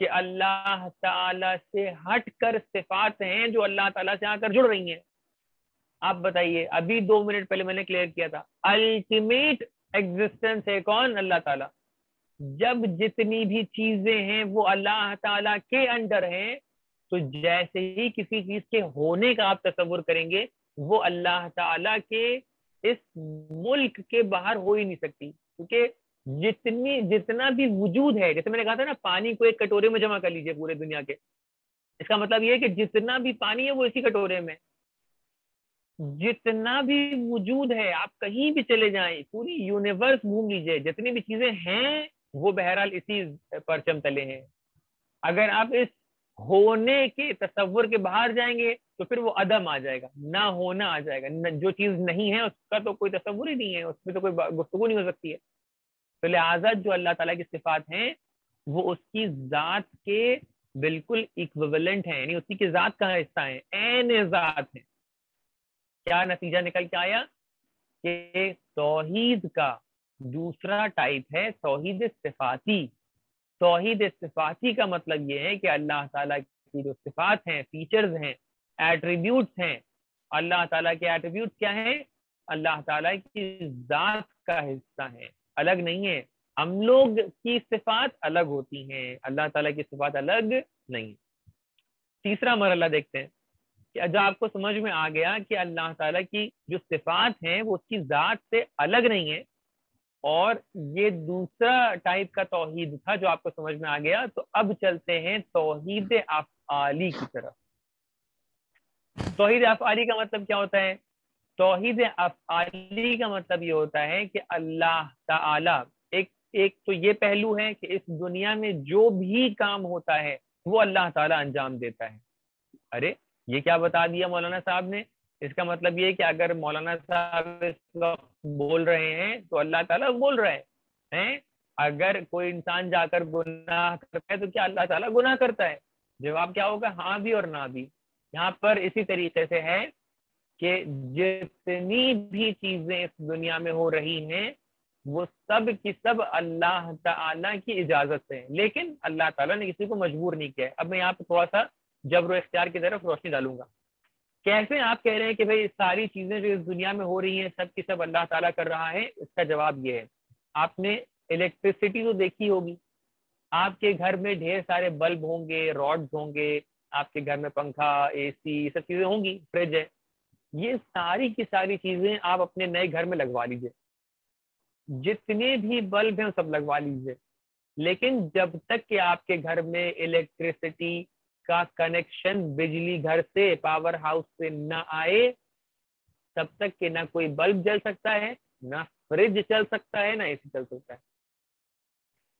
कि अल्लाह ताला से हट कर सिफात हैं जो अल्लाह ताला से आकर जुड़ रही हैं। आप बताइए, अभी दो मिनट पहले मैंने क्लियर किया था, अल्टीमेट एग्जिस्टेंस है कौन? अल्लाह ताला। जब जितनी भी चीज़ें हैं वो अल्लाह ताला के अंडर हैं तो जैसे ही किसी चीज़ के होने का आप तस्वुर करेंगे, वो अल्लाह ताला के इस मुल्क के बाहर हो ही नहीं सकती। क्योंकि जितनी, जितना भी वजूद है, जैसे मैंने कहा था ना, पानी को एक कटोरे में जमा कर लीजिए पूरे दुनिया के। इसका मतलब ये है कि जितना भी पानी है, वो इसी कटोरे में। जितना भी वजूद है, आप कहीं भी चले जाएँ, पूरी यूनिवर्स घूम लीजिए, जितनी भी चीज़ें हैं, वो बहरहाल इसी परचम तले हैं। अगर आप इस होने के तस्वुर के बाहर जाएँगे तो फिर वो अदम आ जाएगा ना होना आ जाएगा। न, जो चीज़ नहीं है उसका तो कोई तस्वुर ही नहीं है उसमें तो कोई गुफ्तु नहीं हो सकती है। तो लिहाजा जो अल्लाह ताला की सिफात हैं वो उसकी जात के बिल्कुल इक्विवेलेंट है यानी उसकी की जात का हिस्सा है एन जात है। क्या नतीजा निकल के आया? कि तोहीद का दूसरा टाइप है तोहीद सिफाती तोहीद सिफाती का मतलब ये है कि अल्लाह ताला की जो सिफात हैं फीचर्स हैं एट्रीब्यूट्स हैं, अल्लाह ताला के एट्रीब्यूट क्या हैं? अल्लाह ताला की जात का हिस्सा है। अलग नहीं है। हम लोग की सिफात अलग होती हैं। अल्लाह ताला की सिफात अलग नहीं। तीसरा मरला देखते हैं कि जब आपको समझ में आ गया कि अल्लाह ताला की जो सिफात हैं, वो उसकी जात से अलग नहीं है। और ये दूसरा टाइप का तोहीद था जो आपको समझ में आ गया तो अब चलते हैं तोहीद अफआली की तरफ़। तोहीद अफआली का मतलब क्या होता है? तोहीद अफआली का मतलब ये होता है कि अल्लाह ताला, एक एक तो ये पहलू है कि इस दुनिया में जो भी काम होता है, वो अल्लाह ताला अंजाम देता है। अरे, ये क्या बता दिया मौलाना साहब ने? इसका मतलब ये कि अगर मौलाना साहब बोल रहे हैं तो अल्लाह ताला बोल रहे हैं अगर कोई इंसान जाकर गुनाह करता है तो क्या अल्लाह ताला गुनाह करता है? जवाब क्या होगा? हाँ भी और ना भी। यहाँ पर इसी तरीके से है कि जितनी भी चीज़ें इस दुनिया में हो रही हैं, वो सब की सब अल्लाह ताला की इजाज़त से है। लेकिन अल्लाह ताला ने किसी को मजबूर नहीं किया है। अब मैं यहाँ पे थोड़ा सा जबर इख्तियार की तरफ़ रोशनी डालूँगा। कैसे आप कह रहे हैं कि भाई सारी चीज़ें जो इस दुनिया में हो रही हैं, सब की सब अल्लाह ताला कर रहा है, इसका जवाब ये है। आपने इलेक्ट्रिसिटी तो देखी होगी। आपके घर में ढेर सारे बल्ब होंगे रॉड्स होंगे, आपके घर में पंखा एसी सब चीज़ें होंगी फ्रिज है। ये सारी की सारी चीज़ें आप अपने नए घर में लगवा लीजिए। जितने भी बल्ब हैं सब लगवा लीजिए। लेकिन जब तक कि आपके घर में इलेक्ट्रिसिटी का कनेक्शन बिजली घर से पावर हाउस से न आए, तब तक कि ना कोई बल्ब जल सकता है, ना फ्रिज चल सकता है, ना एसी चल सकता है।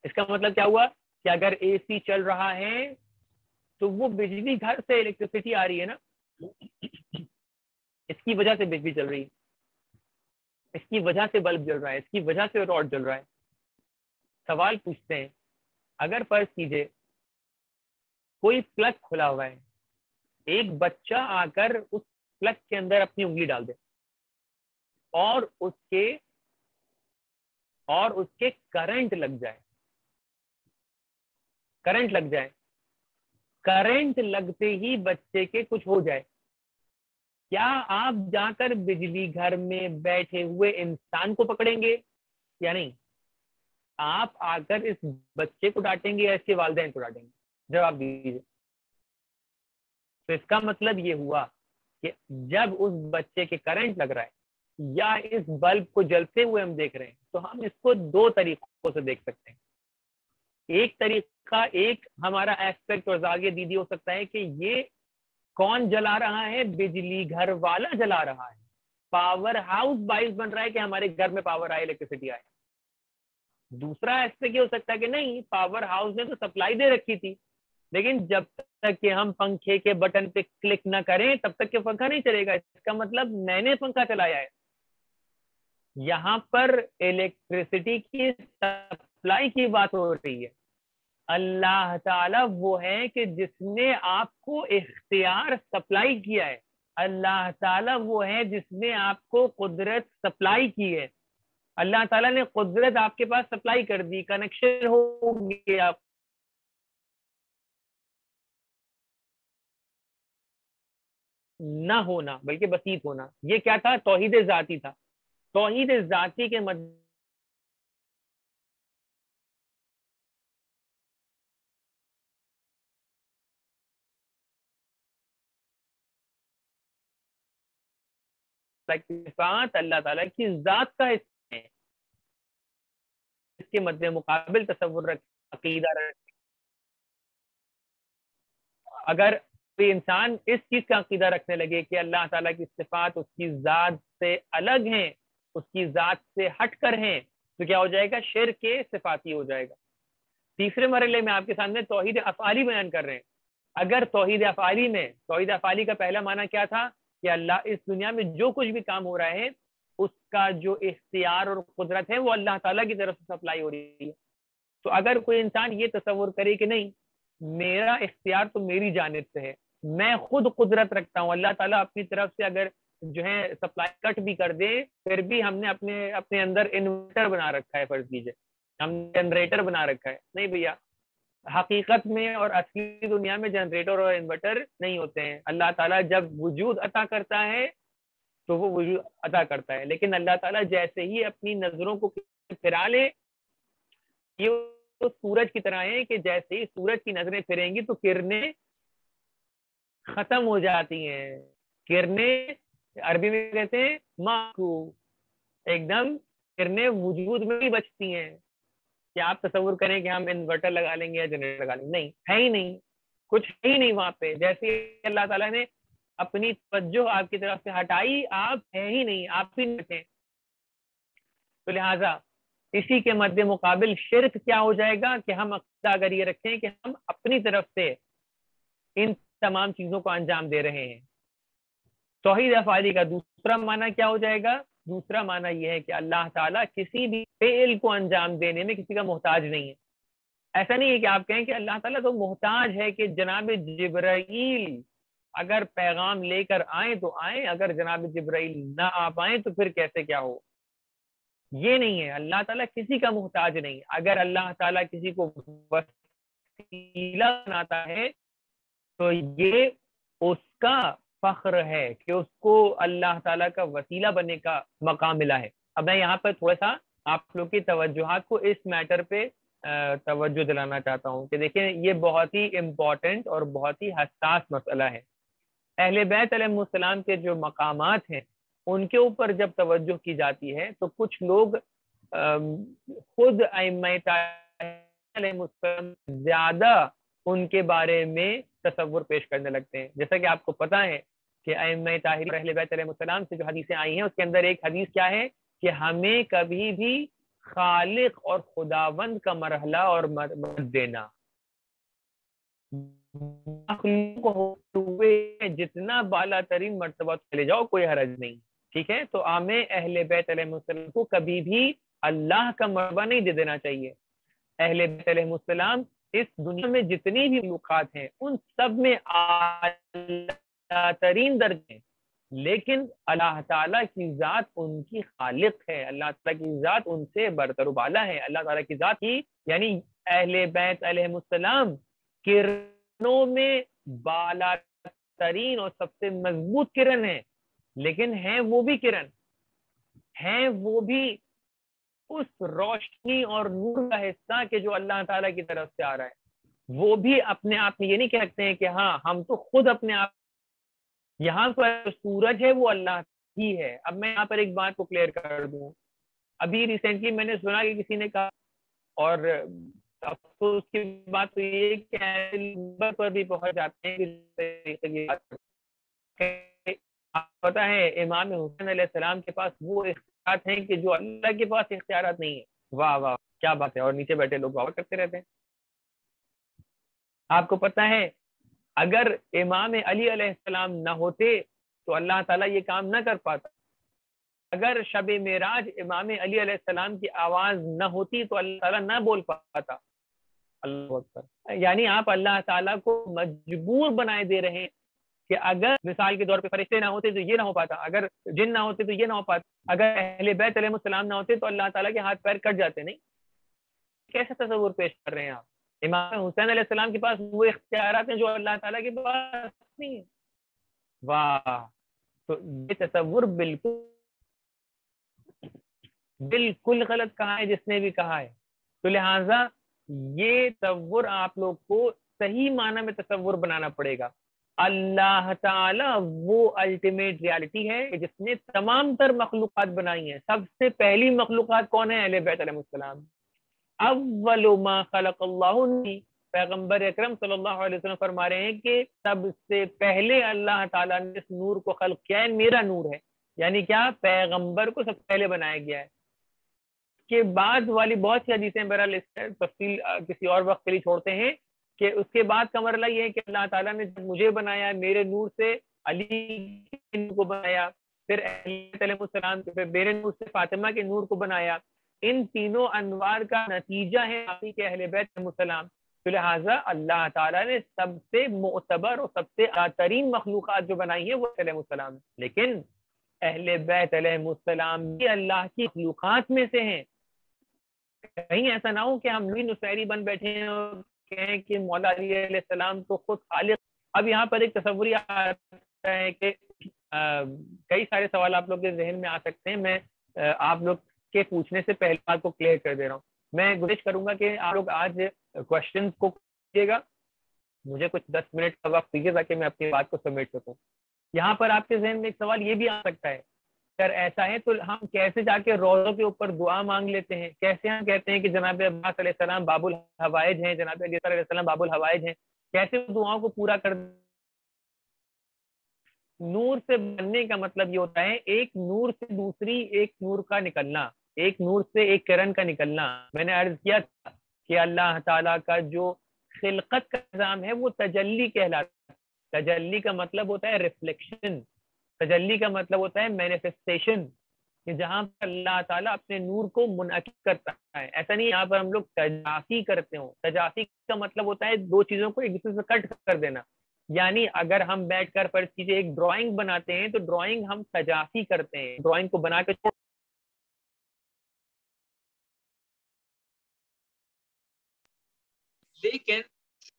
इसका मतलब क्या हुआ कि अगर एसी चल रहा है तो वो बिजली घर से इलेक्ट्रिसिटी आ रही है ना। इसकी वजह से बिजली चल रही है। इसकी वजह से बल्ब जल रहा है, इसकी वजह से रॉड जल रहा है। सवाल पूछते हैं, अगर फ़र्ज़ कीजिए कोई प्लग खुला हुआ है। एक बच्चा आकर उस प्लग के अंदर अपनी उंगली डाल दे। और उसके और उसके करंट लग जाए। करंट लग जाए। करंट लगते ही बच्चे के कुछ हो जाए। क्या आप जाकर बिजली घर में बैठे हुए इंसान को पकड़ेंगे या नहीं? आप आकर इस बच्चे को डांटेंगे या इसके वालदेन को डांटेंगे? जवाब दीजिए। तो इसका मतलब ये हुआ कि जब उस बच्चे के करंट लग रहा है, या इस बल्ब को जलते हुए हम देख रहे हैं तो हम इसको दो तरीकों से देख सकते हैं। एक तरीका, एक हमारा एस्पेक्ट और जागे दीदी, हो सकता है कि ये कौन जला रहा है? बिजली घर वाला जला रहा है। पावर हाउस बाइस बन रहा है कि हमारे घर में पावर आए इलेक्ट्रिसिटी आए दूसरा एस्पेक्ट ये हो सकता है कि नहीं पावर हाउस ने तो सप्लाई दे रखी थी। लेकिन जब तक कि हम पंखे के बटन पे क्लिक ना करें, तब तक के पंखा नहीं चलेगा। इसका मतलब मैंने पंखा चलाया है। यहाँ पर इलेक्ट्रिसिटी की सप्लाई की बात हो रही है। अल्लाह ताला वो है कि जिसने आपको इख्तियार सप्लाई किया है। अल्लाह ताला वो है जिसने आपको कुदरत सप्लाई की है। अल्लाह ताला ने कुदरत आपके पास सप्लाई कर दी। कनेक्शन हो गया। ना होना, बल्कि बसीत होना। ये क्या था? तोहिद जाती था। तोहिद जाती के मद अल्लाह ताला की जात का है इसके मध्य मुकाबिल तस्वुर रख, अकीदा रख। अगर कोई इंसान इस चीज़ का अकीदा रखने लगे कि अल्लाह ताला की सिफात उसकी जात से अलग हैं, उसकी जात से हट कर हैं तो क्या हो जाएगा? शेर के सिफाती हो जाएगा। तीसरे मरले में आपके सामने तोहिद अफाली बयान कर रहे हैं। अगर तोहिद अफाली में, तोहिद अफाली का पहला माना क्या था? कि अल्लाह इस दुनिया में जो कुछ भी काम हो रहा है, उसका जो इख्तियार और कुदरत है, वो अल्लाह ताला की तरफ़ से सप्लाई हो रही है। तो अगर कोई इंसान ये तस्वुर करे कि नहीं, मेरा इख्तियार तो मेरी जानब से है मैं खुद कुदरत रखता हूँ। अल्लाह ताला अपनी तरफ़ से अगर जो है सप्लाई कट भी कर दे, फिर भी हमने अपने अपने अंदर इन्वर्टर बना रखा है, फ़र्ज़ कीजिए। हमने जनरेटर बना रखा है। नहीं भैया, हकीकत में और असली दुनिया में जनरेटर और इन्वर्टर नहीं होते हैं। अल्लाह ताला जब वजूद अता करता है तो वो वजूद अता करता है। लेकिन अल्लाह ताला जैसे ही अपनी नज़रों को फिरा ले, ये तो सूरज की तरह है कि जैसे ही सूरज की नज़रें फिरेंगी तो किरणें खत्म हो जाती हैं। किरणें अरबी में कहते हैं माकू एकदम किरणें वजूद में ही बचती हैं। कि आप तस्वुर करें कि हम इन्वर्टर लगा लेंगे या जनरेटर लगा लेंगे? नहीं, है ही नहीं। कुछ है ही नहीं वहाँ पे। जैसे अल्लाह ताला ने अपनी तवज्जो आपकी तरफ़ से हटाई, आप है ही नहीं, आप ही नहीं तो लिहाजा, इसी के मध्य मुकाबिल शिरक क्या हो जाएगा कि हम अगर ये रखें कि हम अपनी तरफ़ से इन तमाम चीज़ों को अंजाम दे रहे हैं। तोहिद अफाली का दूसरा माना क्या हो जाएगा? दूसरा माना यह है कि अल्लाह ताला किसी भी फेल को अंजाम देने में किसी का मोहताज नहीं है। ऐसा नहीं है कि आप कहें कि अल्लाह ताला तो मोहताज है कि जनाब जिब्राइल अगर पैगाम लेकर आए तो आए, अगर जनाब जिब्राइल ना आ पाए तो फिर कैसे क्या हो? ये नहीं है। अल्लाह ताला किसी का मोहताज नहीं। अगर अल्लाह ताला किसी को वसीला बनाता है तो ये उसका फख्र है कि उसको अल्लाह ताला का वसीला बनने का मकाम मिला है। अब मैं यहाँ पर थोड़ा सा आप लोग की तवज्जुहात को इस मैटर पे तवज्जो दिलाना चाहता हूँ कि देखिए, ये बहुत ही इम्पोर्टेंट और बहुत ही हसास मसला है। अहल बैत सलाम के जो मकाम हैं, उनके ऊपर जब तवज्जो की जाती है तो कुछ लोग खुद ज़्यादा उनके बारे में तस्वुर पेश करने लगते हैं। जैसा कि आपको पता है कि अम से जो हदीसें आई हैं, उसके अंदर एक हदीस क्या है कि हमें कभी भी खालिक और खुदावंद का मरहला और मत देना। जितना बाला तरीन मरतबा चले जाओ, कोई हरज नहीं। ठीक है? तो आमे अहले बैत को कभी भी अल्लाह का मरबा नहीं दे देना चाहिए। अहले बैतम इस दुनिया में जितनी भी मुखात हैं, उन सब में तरीन दर्ज हैं। लेकिन अल्लाह ताला की जात उनकी खालिक है। अल्लाह ताला की जात उनसे बरतर बाला है। अल्लाह ताला की जात की, यानी अहले बैत अलैहिस्सलाम किरणों में बाला तरीन और सबसे मज़बूत किरण है। लेकिन है वो भी किरण। है वो भी उस रोशनी और नूर का हिस्सा के जो अल्लाह ताला की तरफ़ से आ रहा है। वो भी अपने आप में ये नहीं कह सकते हैं कि हाँ हम तो खुद अपने आप यहाँ पर सूरज है, वो अल्लाह ही है। अब मैं यहाँ पर एक बात को क्लियर कर दूँ। अभी रिसेंटली मैंने सुना कि किसी ने कहा और अफसोस की बात तो ये पर भी पहुँच जाते हैं पता है, इमाम हुसैन सलाम के पास वो इख्तियार हैं कि जो अल्लाह के पास इख्तियार नहीं है। वाह वाह, क्या बात है। और नीचे बैठे लोग वाह करते रहते हैं। आपको पता है, अगर इमाम अली सलाम ना होते तो अल्लाह ताला ये काम ना कर पाता। अगर शब मेराज इमाम अली सलाम की आवाज़ न होती तो अल्लाह ताला ना बोल पाता। अल्लाह यानी आप अल्लाह ताला को मजबूर बनाए दे रहे हैं। कि अगर मिसाल के तौर पे फरिश्ते ना होते तो ये ना हो पाता। अगर जिन ना होते तो ये ना हो पाता। अगर अहले बैत सलाम ना होते तो अल्लाह ताला के हाथ पैर कट जाते, नहीं? कैसा तस्वुर पेश कर रहे हैं आप? इमाम हुसैन सलाम के पास वो इख्तियार हैं जो अल्लाह ताला के पास नहीं है। वाह! तो ये तस्वुर बिल्कुल बिल्कुल गलत कहा है, जिसने भी कहा है। तो लिहाजा ये तस्वुर आप लोग को सही माना में तस्वुर बनाना पड़ेगा। अल्लाह ताला वो अल्टीमेट रियलिटी है जिसने तमाम तर मखलूक़ात बनाई हैं। सबसे पहली मखलूक कौन है? अहले बैत अव्वलुमा पैगंबर अकरम सल्लल्लाहु फरमा रहे हैं कि सबसे पहले अल्लाह ताला ने इस नूर को खल किया है, मेरा नूर है। यानी क्या? पैगंबर को सबसे पहले बनाया गया है। के बाद वाली बहुत सी हदीसें बहरहाल तफसील किसी और वक्त के लिए छोड़ते हैं। कि उसके बाद का मरला ये है कि अल्लाह ताला ने जब मुझे बनाया, मेरे नूर से अली को बनाया, फिर सलाम फिर मेरे नूर से फातिमा के नूर को बनाया। इन तीनों अनवार का नतीजा है के अहल बैतम तो लिहाजा अल्लाह ताला ने सबसे मोतबर और सबसे आतरीन मखलूक जो बनाई है वो सलाम लेकिन अहल बैत भी अल्लाह की मखलूक में से हैं। कहीं ऐसा ना हो कि हम भी नुसैरी बन बैठे हैं और कहें कि मौला तो खुद खालिक। अब यहाँ पर एक तस्वुरी आता है कि कई सारे सवाल आप लोग के जहन में आ सकते हैं। मैं आप लोग के पूछने से पहले बात को क्लियर कर दे रहा हूँ। मैं गुजारिश करूँगा कि आप लोग आज क्वेश्चंस को कीजिएगा। मुझे कुछ दस मिनट का वक्त दीजिए ताकि मैं अपनी बात को समेट सकूँ। यहाँ पर आपके जहन में एक सवाल ये भी आ सकता है अगर ऐसा है तो हम कैसे जाके रोजों के ऊपर दुआ मांग लेते हैं? कैसे हम कहते हैं कि जनाब अब्बास बाबुल हवाइज हैं, जनाब सलाम बाबुल हवाइज हैं। कैसे दुआओं को पूरा कर नूर से बनने का मतलब ये होता है, एक नूर से दूसरी एक नूर का निकलना, एक नूर से एक किरण का निकलना। मैंने अर्ज़ किया था कि अल्लाह ताला का जो खिलकत का निज़ाम है, वो तजल्ली कहलाता है। तजल्ली का मतलब होता है रिफ्लेक्शन तजल्ली का मतलब होता है मैनिफेस्टेशन कि जहाँ पर अल्लाह ताला अपने नूर को मुनद करता है। ऐसा नहीं यहाँ पर हम लोग तजाफी करते हो। तजाफी का मतलब होता है दो चीज़ों को एक दूसरे से कट कर देना। यानी अगर हम बैठ कर पर चीज़ें एक ड्राइंग बनाते हैं तो ड्राइंग हम तजाफी करते हैं। ड्राइंग को बना के लेकिन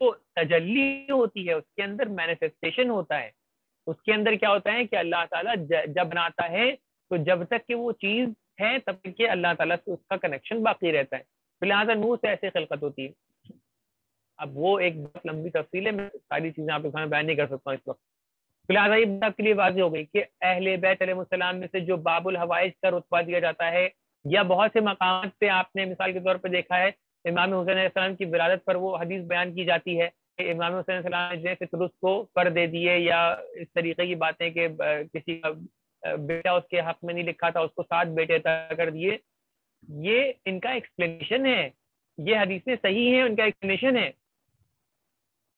तो तजल्ली होती है, उसके अंदर मैनिफेस्टेशन होता है। उसके अंदर क्या होता है कि अल्लाह ताला जब बनाता है तो जब तक कि वो चीज़ है, तब तक अल्लाह ताला से उसका कनेक्शन बाकी रहता है। तो लिहाजा नूर से ऐसी खिलकत होती है। अब वो एक बहुत लंबी तफसील है, मैं सारी चीज़ें आपके सामने बयान नहीं कर सकता इस वक्त। तो लिहाजा ये बात आपके लिए वाजी हो गई कि अहले बैतम में से जो बाबुल हवाइज का रुतबा दिया जाता है, या बहुत से मकाम पे आपने मिसाल के तौर पर देखा है, इमाम हुसैन की विरादत पर वो हदीस बयान की जाती है। इमाम हुसैन ने फितरुस को कर दे दिए या इस तरीके की बातें कि किसी का बेटा उसके हक में नहीं लिखा था, उसको सात बेटे तय कर दिए। ये इनका एक्सप्लेनेशन है। ये हदीसें सही हैं उनका एक्सप्लेनेशन है।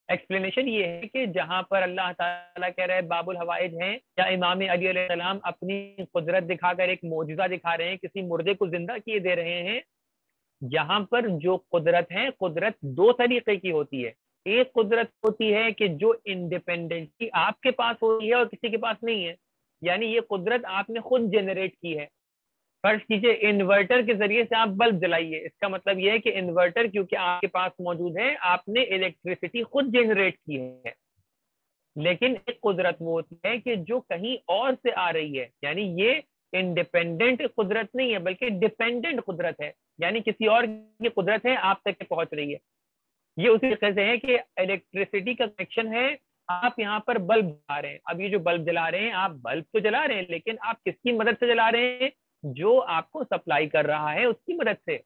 एक्सप्लेनेशन ये है कि जहाँ पर अल्लाह ताला कह रहे हैं, बाबुल हवाइज हैं, या इमाम अली सलाम अपनी कुदरत दिखाकर एक मोजिजा दिखा रहे हैं, किसी मुर्दे को ज़िंदा किए दे रहे हैं यहाँ पर जो कुदरत है, कुदरत दो तरीके की होती है। एक कुदरत होती है कि जो इंडिपेंडेंटली आपके पास होती है और किसी के पास नहीं है। यानी ये कुदरत आपने खुद जनरेट की है। फ़र्ज़ कीजिए इन्वर्टर के ज़रिए से आप बल्ब जलाइए। इसका मतलब यह है कि इन्वर्टर क्योंकि आपके पास मौजूद है, आपने इलेक्ट्रिसिटी खुद जनरेट की है। लेकिन एक कुदरत वो होती है कि जो कहीं और से आ रही है। यानी ये इंडिपेंडेंट कुदरत नहीं है, बल्कि डिपेंडेंट कुदरत है। यानी किसी और की कुदरत है, आप तक पहुँच रही है। ये उसी तरीके से है कि इलेक्ट्रिसिटी का कनेक्शन है, आप यहाँ पर बल्ब जला रहे हैं। अब ये जो बल्ब जला रहे हैं, आप बल्ब तो जला रहे हैं, लेकिन आप किसकी मदद से जला रहे हैं? जो आपको सप्लाई कर रहा है, उसकी मदद से।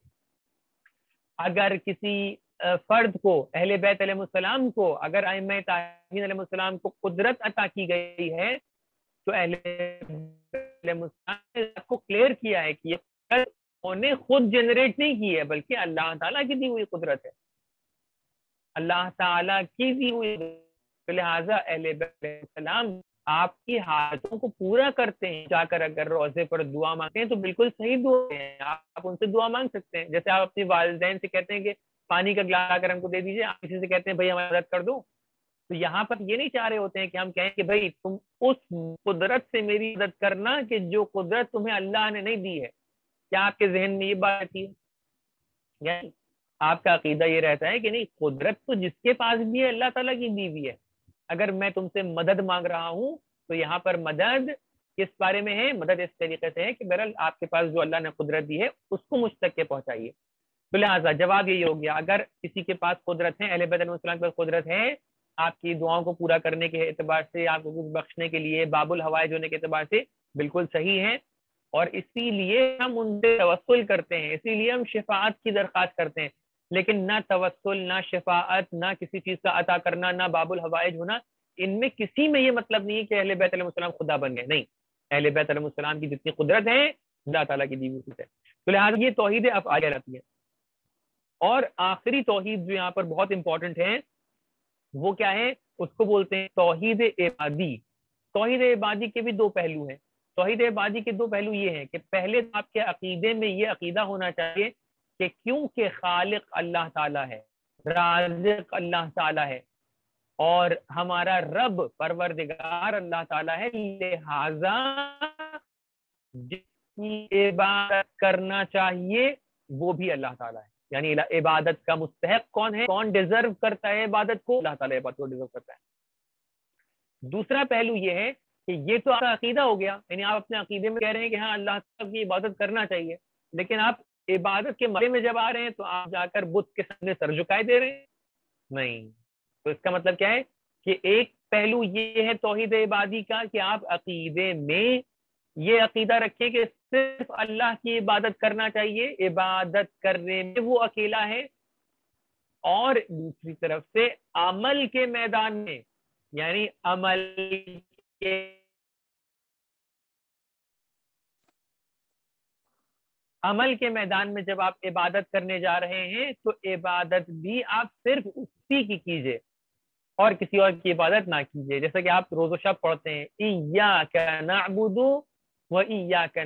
अगर किसी फर्द को, अहले बैत सलाम को, अगर सलाम को कुदरत अता की गई है तो अहले को क्लियर किया है कि ये उन्हें खुद जनरेट नहीं की है, बल्कि अल्लाह ताला की दी हुई कुदरत है। अल्लाह ताला की दी हुई तो लिहाजा सलाम आपकी हाथों को पूरा करते हैं। जाकर अगर रोज़े पर दुआ मांगते हैं तो बिल्कुल सही दुआ है। आप उनसे दुआ मांग सकते हैं। जैसे आप अपने वालदेन से कहते हैं कि पानी का गिलास आकर हमको दे दीजिए, आप किसी से कहते हैं, भाई, हमारी मदद कर दो। तो यहाँ पर ये नहीं चाह रहे होते हैं कि हम कहें कि, भाई, तुम उस कुदरत से मेरी मदद करना कि जो कुदरत तुम्हें अल्लाह ने नहीं दी है। क्या आपके जहन में ये बात आती है? आपका अकीदा ये रहता है कि नहीं, कुदरत तो जिसके पास भी है, अल्लाह ताला की दी हुई है। अगर मैं तुमसे मदद मांग रहा हूँ तो यहाँ पर मदद किस बारे में है? मदद इस तरीके से है कि बहरल आपके पास जो अल्लाह ने कुदरत दी है, उसको मुझ तक के पहुंचाइए। तो लिहाजा जवाब यही हो गया, अगर किसी के पास कुदरत है, अहल के पास कुदरत है, आपकी दुआओं को पूरा करने के एतबार से, आपको कुछ बख्शने के लिए, बाबुल हवाई होने के अतबार से, बिल्कुल सही है। और इसीलिए हम उनसे तवसल करते हैं, इसीलिए हम शिफात की दरख्वास्त करते हैं। लेकिन ना तवसल ना शिफात ना किसी चीज़ का अता करना, ना बाबुल हवाइज होना, इनमें किसी में ये मतलब नहीं है कि अहले बैतम खुदा बन गए। नहीं, अहले बैतम की जितनी कुदरत है, अल्लाह ताला की दी हुई है। तो लिहाजा ये तोहहीद अब आगे रहती है। और आखिरी तोहहीद जो यहाँ पर बहुत इंपॉर्टेंट है, वो क्या है? उसको बोलते हैं तोहहीद इबादी। तोहहीद इबादी के भी दो पहलू हैं। तोहहीद इबादी के दो पहलू ये हैं कि पहले तो आपके अकीदे में ये अकीदा होना चाहिए कि क्योंकि खालिक अल्लाह ताला है, राजिक अल्लाह ताला है, और हमारा रब परवरदिगार अल्लाह ताला है, लिहाजा जिसकी इबादत करना चाहिए, वो भी अल्लाह ताला है। यानी इबादत का मुस्तहक कौन है? कौन डिजर्व करता है इबादत को? अल्लाह ताला इबादत को डिजर्व करता है। दूसरा पहलू ये है कि ये तो आपका अकीदा हो गया। यानी आप अपने अकीदे में कह रहे हैं कि हाँ अल्लाह की इबादत करना चाहिए, लेकिन आप इबादत के मरे में जब आ रहे हैं तो आप जाकर बुद्ध के सामने सर झुकाए दे रहे हैं? नहीं। तो इसका मतलब क्या है कि एक पहलू ये है तोहिद इबादी का कि आप अकीदे में ये अकीदा रखें कि सिर्फ़ अल्लाह की इबादत करना चाहिए, इबादत करने में वो अकेला है। और दूसरी तरफ़ से अमल के मैदान में, यानी अमल के अमल के मैदान में जब आप इबादत करने जा रहे हैं तो इबादत भी आप सिर्फ़ उसी की कीजिए और किसी और की इबादत ना कीजिए। जैसे कि आप रोजो शब पढ़ते हैं ईया क्या नाबुदू व ईया क्या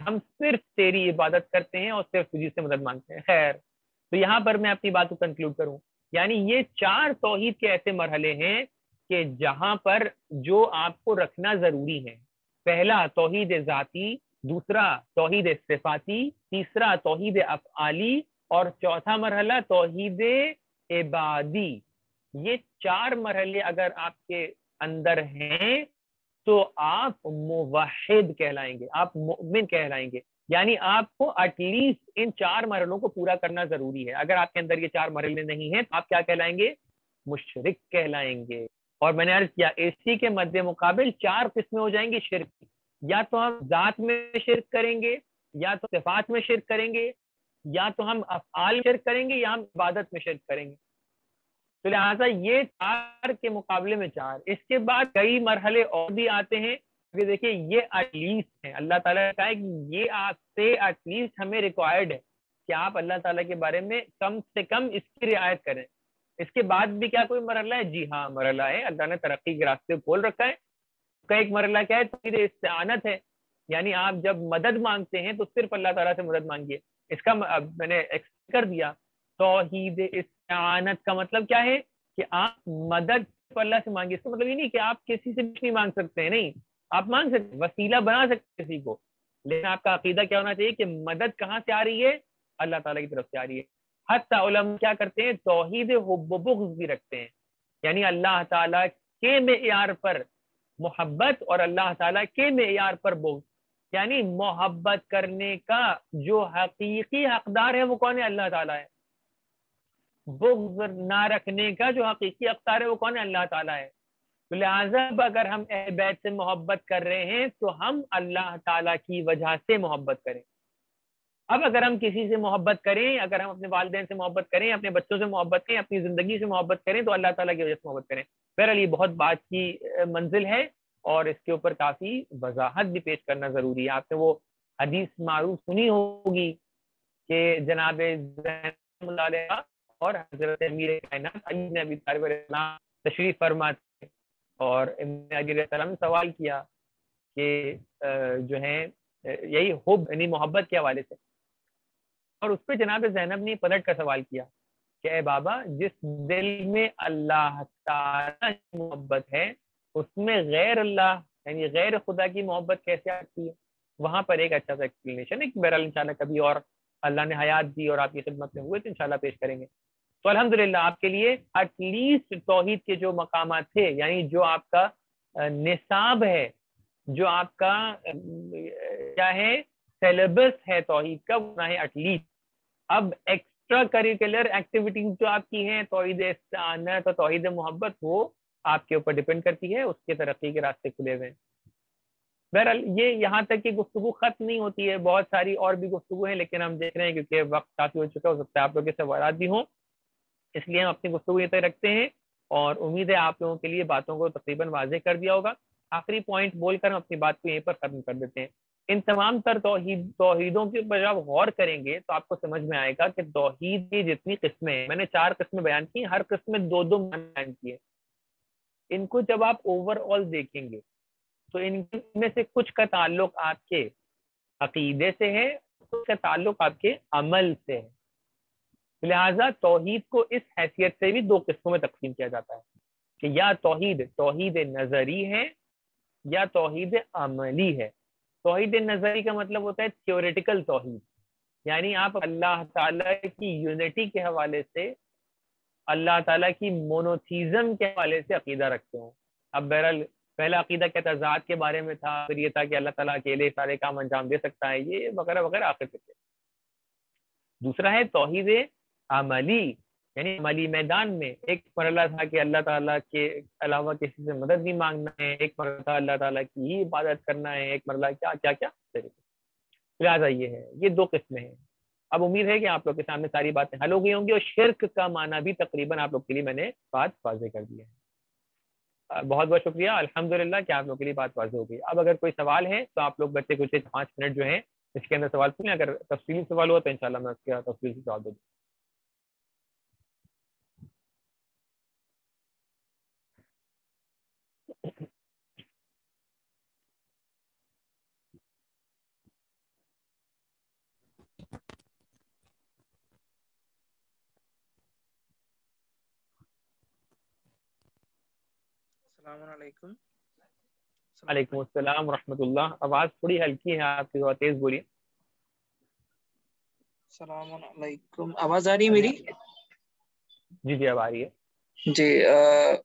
हम सिर्फ़ तेरी इबादत करते हैं और सिर्फ़ तुझी से मदद मांगते हैं। खैर तो यहाँ पर मैं अपनी बात को कंक्लूड करूँ। यानी ये चार तोहीद के ऐसे मरहले हैं कि जहाँ पर जो आपको रखना ज़रूरी है। पहला तोहीद जाती दूसरा तोहीद सिफाती, तीसरा तोहीद अफआली, और चौथा मरहला तोहीद इबादी। ये चार मरहले अगर आपके अंदर हैं तो आप मुवाहिद कहलाएँगे, आप मोमिन कहलाएँगे। यानी आपको एटलीस्ट इन चार मरहलों को पूरा करना ज़रूरी है। अगर आपके अंदर ये चार मरहले नहीं है तो आप क्या कहलाएँगे? मुशरिक कहलाएँगे। और मैंने अर्ज़ किया, इसी के मध्य मुकाबल चार किस्में हो जाएँगी शिरक। या तो हम जात में शिरक करेंगे, या तो सिफात में शिरक करेंगे, या तो हम अफआल शिरक करेंगे, या हम इबादत में शिरक करेंगे। तो लिहाजा ये चार के मुकाबले में चार। इसके बाद कई मरहले और भी आते हैं कि देखिए ये एटलीस्ट है। अल्लाह ताला कहा है कि ये आपसे एटलीस्ट हमें रिक्वायर्ड है कि आप अल्लाह ताला के बारे में कम से कम इसकी रियायत करें। इसके बाद भी क्या कोई मरला है? जी हाँ मरला है। अल्लाह ने तरक्की के रास्ते खोल रखा है। का एक मरला क्या है? तो इस्तानत है। यानी आप जब मदद मांगते हैं तो सिर्फ़ अल्लाह ताला से मदद मांगिए। इसका मैंने एक्सप्लेन कर दिया। तोहीद इस्तानत का मतलब क्या है? कि आप मदद अल्लाह से मांगिए। इसका मतलब ये नहीं कि आप किसी से भी नहीं मांग सकते हैं, नहीं। आप मांग सकते वसीला बना सकते किसी को। लेकिन आपका अकीदा क्या होना चाहिए कि मदद कहाँ से आ रही है? अल्लाह ताला की तरफ़ से आ रही है। हत क्या करते हैं? तोहीद हुब्बुग्ज भी रखते हैं। यानी अल्लाह ताला के मेयार पर मोहब्बत और अल्लाह ताला के मेयार पर बोझ यानी मोहब्बत करने का जो हकीकी हकदार है, वो कौन है? अल्लाह ताला है। बुग्ज ना रखने का जो हकीकी हकदार है, वो कौन है? अल्लाह ताला है। तो लिहाजा अगर हम बैत से मोहब्बत कर रहे हैं तो हम अल्लाह ताला की वजह से मोहब्बत करें। अब अगर हम किसी से मोहब्बत करें, अगर हम अपने वालदेन से मोहब्बत करें, अपने बच्चों से मोहब्बत करें, अपनी ज़िंदगी से मोहब्बत करें तो अल्लाह ताला की वजह से मोहब्बत करें। बहरहाल ये बहुत बात की मंजिल है और इसके ऊपर काफ़ी वजाहत भी पेश करना ज़रूरी है। आपने वो हदीस मारूफ सुनी होगी कि जनाब और हज़रत अमीर तशरीफ़ और सवाल किया कि जो है यही हुब यानी मोहब्बत के हवाले से। और उस पर जनाब जैनब ने पलट का सवाल किया कि बाबा, जिस दिल में अल्लाह की मोहब्बत है, उसमें गैर अल्लाह, यानी गैर खुदा की मोहब्बत कैसे आती है? वहाँ पर एक अच्छा सा एक्सप्लेनेशन है कि बहरहाल इंशाल्लाह कभी और अल्लाह ने हयात दी और आपकी खिदमत में हुए तो इंशाल्लाह पेश करेंगे। तो अल्हम्दुलिल्लाह, आपके लिए एटलीस्ट तोहहीद के जो मकाम थे, यानी जो आपका निसाब है, जो आपका क्या है, सिलेबस है तोहहीद का, वो ना है एटलीस्ट अब एक्स्ट्रा करिकुलर एक्टिविटीज़ जो आपकी हैं तोहहीद तो तोहहीद मोहब्बत, वो आपके ऊपर डिपेंड करती है, उसके तरक्की के रास्ते खुले हुए बहरहाल, ये यहाँ तक की गुफ्तु खत्म नहीं होती है, बहुत सारी और भी गुफ्तु है, लेकिन हम देख रहे हैं क्योंकि वक्त काफ़ी हो चुका है, हो सकता है आप लोग के सवाल भी हों, इसलिए हम अपनी गुफ्तु ये तक रखते हैं और उम्मीद है आप लोगों के लिए बातों को तकरीबन वाजे कर दिया होगा। आखिरी पॉइंट बोलकर हम अपनी बात को यहीं पर खत्म कर देते हैं। इन तमाम तर तोहीद, तोहीदों के ऊपर जब गौर करेंगे तो आपको समझ में आएगा कि तोहीद की जितनी किस्में हैं, मैंने चार किस्में बयान की, हर किस्म में दो दो बयान किए इनको जब आप ओवरऑल देखेंगे तो इनमें से कुछ का ताल्लुक आपके अकीदे से है, कुछ का ताल्लुक आपके अमल से है। लिहाजा तोहीद को इस हैसियत से भी दो किस्मों में तकसीम किया जाता है कि या तोहीद तोहीद नजरी है, या तोहीद अमली है। तोहीद नजरी का मतलब होता है थियोरिटिकल तोहीद। यानी आप अल्लाह ताला की यूनिटी के हवाले से, अल्लाह ताला की मोनोथीज़म के हवाले से अकीदा रखते हो। अब बहरहाल, पहला अकीदा क्या था? ज़ात के बारे में था, फिर ये था कि अल्लाह ताला अकेले सारे काम अंजाम दे सकता है, ये वगैरह वगैरह आखिर दूसरा है तोहीद अमली। यानी अमली मैदान में एक मरला था कि अल्लाह ताला के अलावा किसी से मदद भी मांगना है, एक मरला था अल्लाह ताला की ही इबादत करना है, एक मरला क्या क्या क्या तरीके। लिहाजा ये है, ये दो किस्में हैं। अब उम्मीद है कि आप लोग के सामने सारी बातें हल हो गई होंगी और शिरक का माना भी तकरीबन आप लोग के लिए मैंने बात वाजे कर दी है। बहुत बहुत शुक्रिया, अल्हम्दुलिल्लाह कि आप लोग के लिए बात वाजे हो गई। अब अगर कोई सवाल है तो आप लोग बच्चे कुछ पाँच मिनट जो है इसके अंदर सवाल पूछें, अगर तफसीली सवाल हुआ तो इंशाल्लाह मैं उसका तफसील से जवाब दे दूँ वालेकुम अस्सलाम रहमतुल्लाह आवाज़ थोड़ी हल्की है आपकी थोड़ा तेज बोलिए। सलामकुम आवाज़ आ रही है मेरी? जी जी अब आ रही है। जी आ,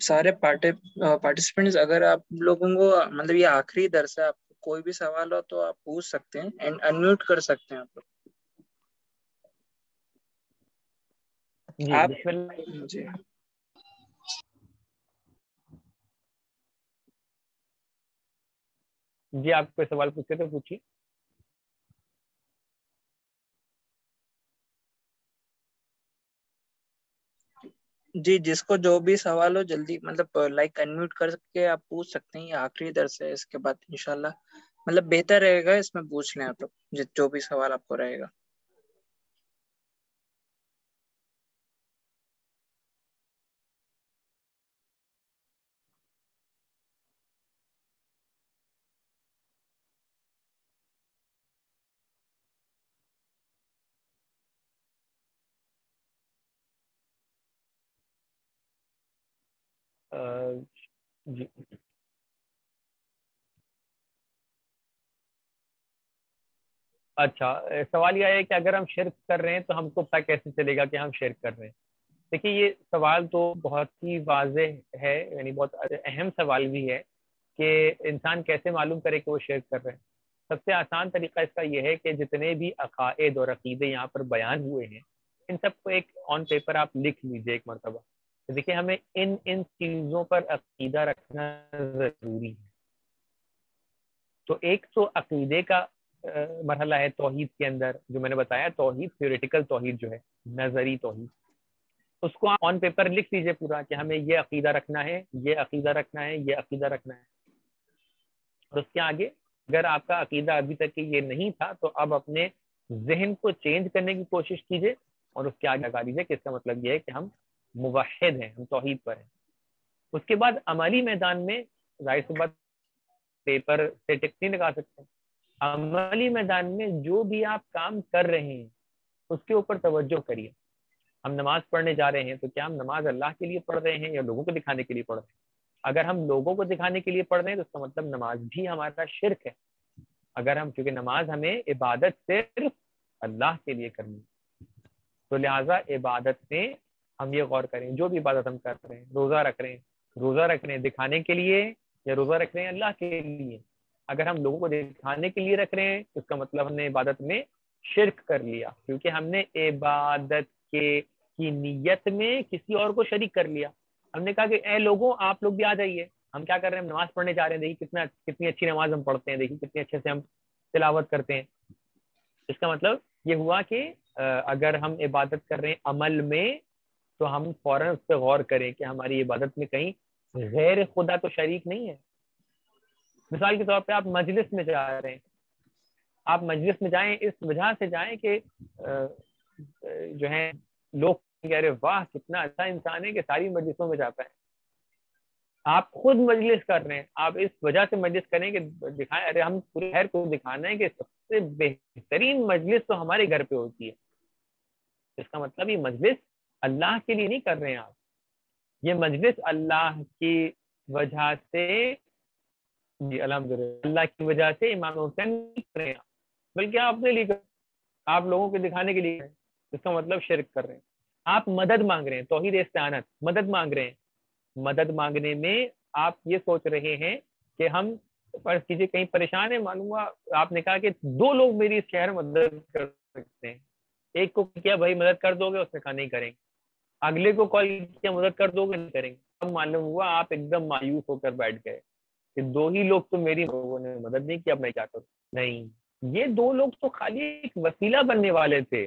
सारे पार्टे पार्टिसिपेंट्स अगर आप लोगों को मतलब ये आखिरी दर्स है आपको कोई भी सवाल हो तो आप पूछ सकते हैं एंड अनम्यूट कर सकते हैं आप लोग। आप जी। जी आप कोई सवाल पूछे तो पूछिए। जी, जिसको जो भी सवाल हो जल्दी मतलब लाइक अनम्यूट करके आप पूछ सकते हैं आखिरी दर्श है इसके बाद इनशाला मतलब बेहतर रहेगा इसमें पूछ लें आप लोग जो भी सवाल आपको रहेगा। जी। अच्छा सवाल यह है कि अगर हम शिरक कर रहे हैं तो हमको पता कैसे चलेगा कि हम शिरक कर रहे हैं? देखिए, ये सवाल तो बहुत ही वाज है, यानी बहुत अहम सवाल भी है कि इंसान कैसे मालूम करे कि वो शिरक कर रहे हैं। सबसे आसान तरीका इसका यह है कि जितने भी अकायद और अकीदे यहाँ पर बयान हुए हैं, इन सबको एक ऑन पेपर आप लिख लीजिए एक मरतबा। तो देखिए, हमें इन इन चीज़ों पर अकीदा रखना ज़रूरी है। तो एक तो अकीदे का मरहला है तोहहीद के अंदर, जो मैंने बताया तोहहीद थ्योरेटिकल तोहहीद जो है, नजरी तोहहीद उसको आप ऑन पेपर लिख दीजिए पूरा कि हमें ये अकीदा रखना है, ये अकीदा रखना है, ये अकीदा रखना है। और उसके आगे, अगर आपका अकीदा अभी तक ये नहीं था तो अब अपने जहन को चेंज करने की कोशिश कीजिए और उसके आगे लगा दीजिए कि इसका मतलब ये है कि हम मुवाहिद हैं, हम तोहहीद पर हैं। उसके बाद अमली मैदान में ज़ाहिर सी बात, पेपर से टिक नहीं लगा सकते। अमली मैदान में जो भी आप काम कर रहे हैं, उसके ऊपर तवज्जो करिए। हम नमाज़ पढ़ने जा रहे हैं तो क्या हम नमाज़ अल्लाह के लिए पढ़ रहे हैं या लोगों को दिखाने के लिए पढ़ रहे हैं? अगर हम लोगों को दिखाने के लिए पढ़ रहे हैं तो उसका मतलब नमाज़ भी हमारा शिरक है। अगर हम, क्योंकि नमाज़ हमें इबादत सिर्फ़ अल्लाह के लिए करनी है। तो लिहाजा इबादत में हम ये गौर करें, जो भी इबादत हम कर रहे हैं, रोज़ा रख रहे हैं, रोज़ा रख रहे हैं दिखाने के लिए या रोज़ा रख रहे हैं अल्लाह के लिए? अगर हम लोगों को दिखाने के लिए रख रहे हैं तो इसका मतलब हमने इबादत में शिरक कर लिया, क्योंकि हमने इबादत के, की नीयत में किसी और को शरीक कर लिया। हमने कहा कि, ए लोगों, आप लोग भी आ जाइए। हम क्या कर रहे हैं? नमाज़ पढ़ने जा रहे हैं। देखिए कितना, कितनी अच्छी नमाज़ हम पढ़ते हैं। देखिए कितने अच्छे से हम तिलावत करते हैं। इसका मतलब ये हुआ कि अगर हम इबादत कर रहे हैं अमल में तो हम फ़ौरन उस पर गौर करें कि हमारी इबादत में कहीं गैर खुदा तो शरीक नहीं है। मिसाल के तौर पे आप मजलिस में जा रहे हैं। आप मजलिस में जाएँ, इस वजह से जाएँ कि जो है, लोग कह रहे वाह, कितना अच्छा इंसान है कि सारी मजलिसों में जाता है आप खुद मजलिस कर रहे हैं। आप इस वजह से मजलिस करें कि दिखाएँ, अरे, हम पूरे शहर को दिखाना है कि सबसे बेहतरीन मजलिस तो हमारे घर पे होती है। इसका मतलब ये मजलिस अल्लाह के लिए नहीं कर रहे हैं आप। ये मजलिस अल्लाह की वजह से, जी अलहमद अल्लाह की वजह से इमाम हुसैन नहीं कर रहे हैं बल्कि आप अपने लिए आप लोगों के दिखाने के लिए इसका मतलब शिरक कर रहे हैं। आप मदद मांग रहे हैं, तोहिद इस्तानत मदद मांग रहे हैं। मदद मांगने में आप ये सोच रहे हैं कि हम पर कीजिए कहीं परेशान है, मालूम आपने कहा कि दो लोग मेरी इस शहर मदद कर सकते हैं। एक को क्या भाई मदद कर दोगे, उसने कहा नहीं करेंगे। अगले को कॉल किया मदद कर दोगे? नहीं करेंगे। अब मालूम हुआ आप एकदम मायूस होकर बैठ गए कि दो ही लोग तो मेरी लोगों ने मदद नहीं की, अब मैं क्या करूँ? नहीं। ये दो लोग तो खाली एक वसीला बनने वाले थे।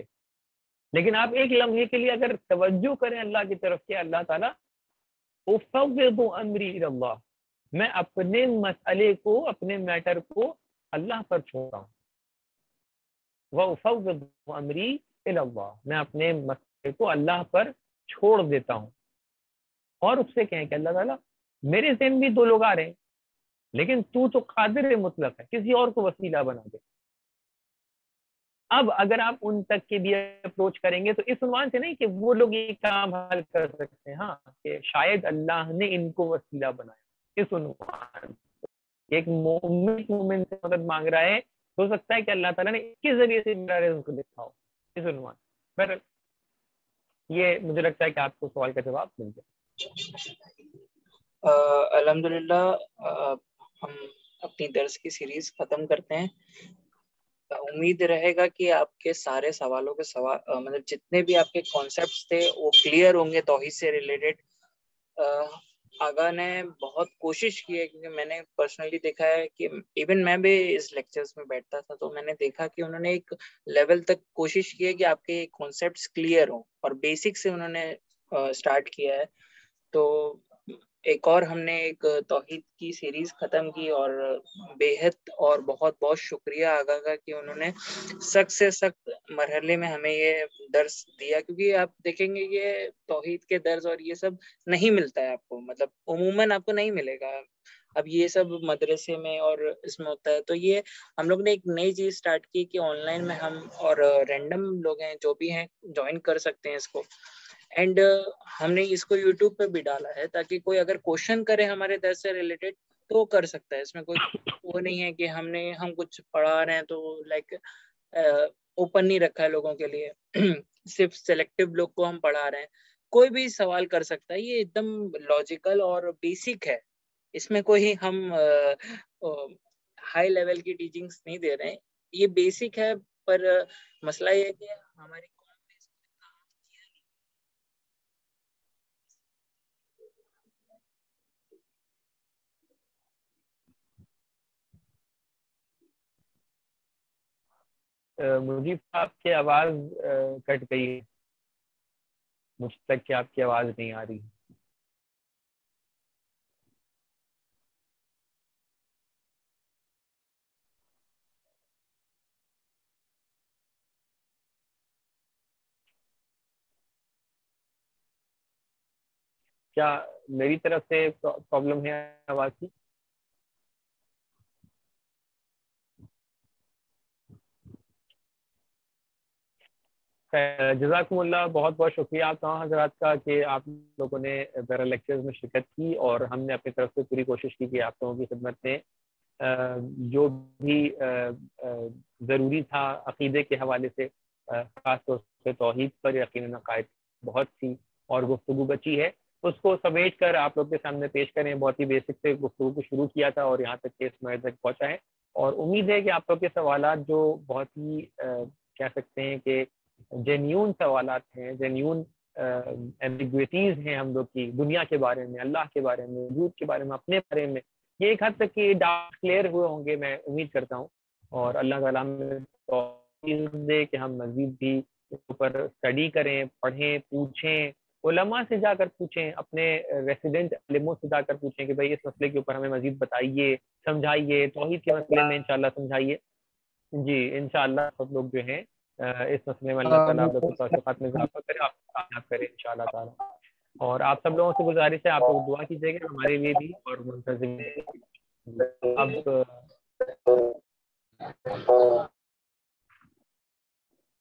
लेकिन आप एक लम्हे के लिए अगर तवज्जो करें अल्लाह की तरफ़ के अल्लाह ताला अमरी अल्लाह मैं अपने मसले को, अपने मैटर को अल्लाह पर छोड़ता हूँ। वह अमरी अल्लाह मैं अपने मसले को अल्लाह पर छोड़ देता हूँ। और उससे कहें कि अल्लाह ताला, मेरे जहन भी दो लोग आ रहे हैं, लेकिन तू तो कादिर मुतलक है, किसी और को वसीला बना दे। अब अगर आप उन तक के भी अप्रोच करेंगे तो इस उन्वान से नहीं कि वो लोग ये काम हल कर सकते हैं। हाँ कि शायद अल्लाह ने इनको वसीला बनाया। इस उन्वान एक मोमेंट मोमेंट से मदद मांग रहा है। हो सकता है कि अल्लाह ताला ने इसके ज़रिए से मेरा रिज्क लिखा हो इस उन्वान पर ये मुझे लगता है कि आपको सवाल का जवाब मिल गया। अलहमदुल्ला हम अपनी दर्ज की सीरीज़ खत्म करते हैं। उम्मीद रहेगा कि आपके सारे सवालों के सवाल मतलब जितने भी आपके कॉन्सेप्ट्स थे, वो क्लियर होंगे तोहिद से रिलेटेड आगा ने बहुत कोशिश की है, क्योंकि मैंने पर्सनली देखा है कि इवन मैं भी इस लेक्चर्स में बैठता था तो मैंने देखा कि उन्होंने एक लेवल तक कोशिश की है कि आपके कॉन्सेप्ट्स क्लियर हो, और बेसिक से उन्होंने स्टार्ट किया है। तो एक और हमने एक तोहीद की सीरीज़ खत्म की और बेहद और बहुत बहुत शुक्रिया आगा का कि उन्होंने सख्त से सख्त मरहले में हमें ये दर्स दिया। क्योंकि आप देखेंगे ये तोहीद के दर्ज और ये सब नहीं मिलता है आपको। मतलब उमूमन आपको नहीं मिलेगा। अब ये सब मदरसे में और इसमें होता है। तो ये हम लोग ने एक नई चीज़ स्टार्ट की कि ऑनलाइन में हम और रैंडम लोग हैं, जो भी हैं ज्वाइन कर सकते हैं इसको। एंड uh, हमने इसको यूट्यूब पे भी डाला है ताकि कोई अगर क्वेश्चन करे हमारे दर्द से रिलेटेड तो कर सकता है। इसमें कोई वो नहीं है कि हमने हम कुछ पढ़ा रहे हैं तो लाइक ओपन नहीं रखा है लोगों के लिए। सिर्फ़ सेलेक्टिव लोग को हम पढ़ा रहे हैं। कोई भी सवाल कर सकता है। ये एकदम लॉजिकल और बेसिक है। इसमें कोई हम हाई लेवल की टीचिंग्स नहीं दे रहे हैं। ये बेसिक है पर मसला ये है कि हमारी मुझे आपकी आवाज़ कट गई है। मुझ तक की आपकी आवाज़ नहीं आ रही। क्या मेरी तरफ़ से प्रॉब्लम है आवाज़ की? जजाकमुल्ला बहुत बहुत शुक्रिया आप तमाम हजरात का कि आप लोगों ने मेरा लेक्चर्स में शिरकत की और हमने अपनी तरफ़ से पूरी कोशिश की कि आप लोगों की खिदमत में जो भी ज़रूरी था अकीदे के हवाले से ख़ास तौर से तोहहीद पर यकीन अकायद बहुत सी और गुफ्तु बची है। उसको समेट कर आप लोग के सामने पेश करें। बहुत ही बेसिक से गुफ्तु को शुरू किया था और यहाँ तक के इस तक पहुँचा है। और उम्मीद है कि आप लोग के सवाल जो बहुत ही कह सकते हैं कि जेन्यून सवाल हैं जेन्यून एम्बिग्विटीज हैं हम लोग की दुनिया के बारे में अल्लाह के बारे में वजूद के बारे में अपने बारे में। ये एक हद तक ये डाउट क्लियर हुए होंगे मैं उम्मीद करता हूँ। और अल्लाह ताला दे कि हम मजीद भी ऊपर स्टडी करें पढ़ें पूछें उलमा से जाकर पूछें अपने रेसिडेंट अलिमों से जाकर पूछें कि भाई इस मसले के ऊपर हमें मजीद बताइए समझाइए तोहहीद के मसले में इंशाल्लाह समझाइए। जी इंशाल्लाह सब लोग जो हैं इस मसले में अल्लाह ताला आप लोगों को तौफीक़ात में इजाफा करे आप कामयाब करे इंशाल्लाह ताला। और आप सब लोगों से गुजारिश है आप लोग दुआ कीजिएगा हमारे लिए भी और मुंतजिम। अब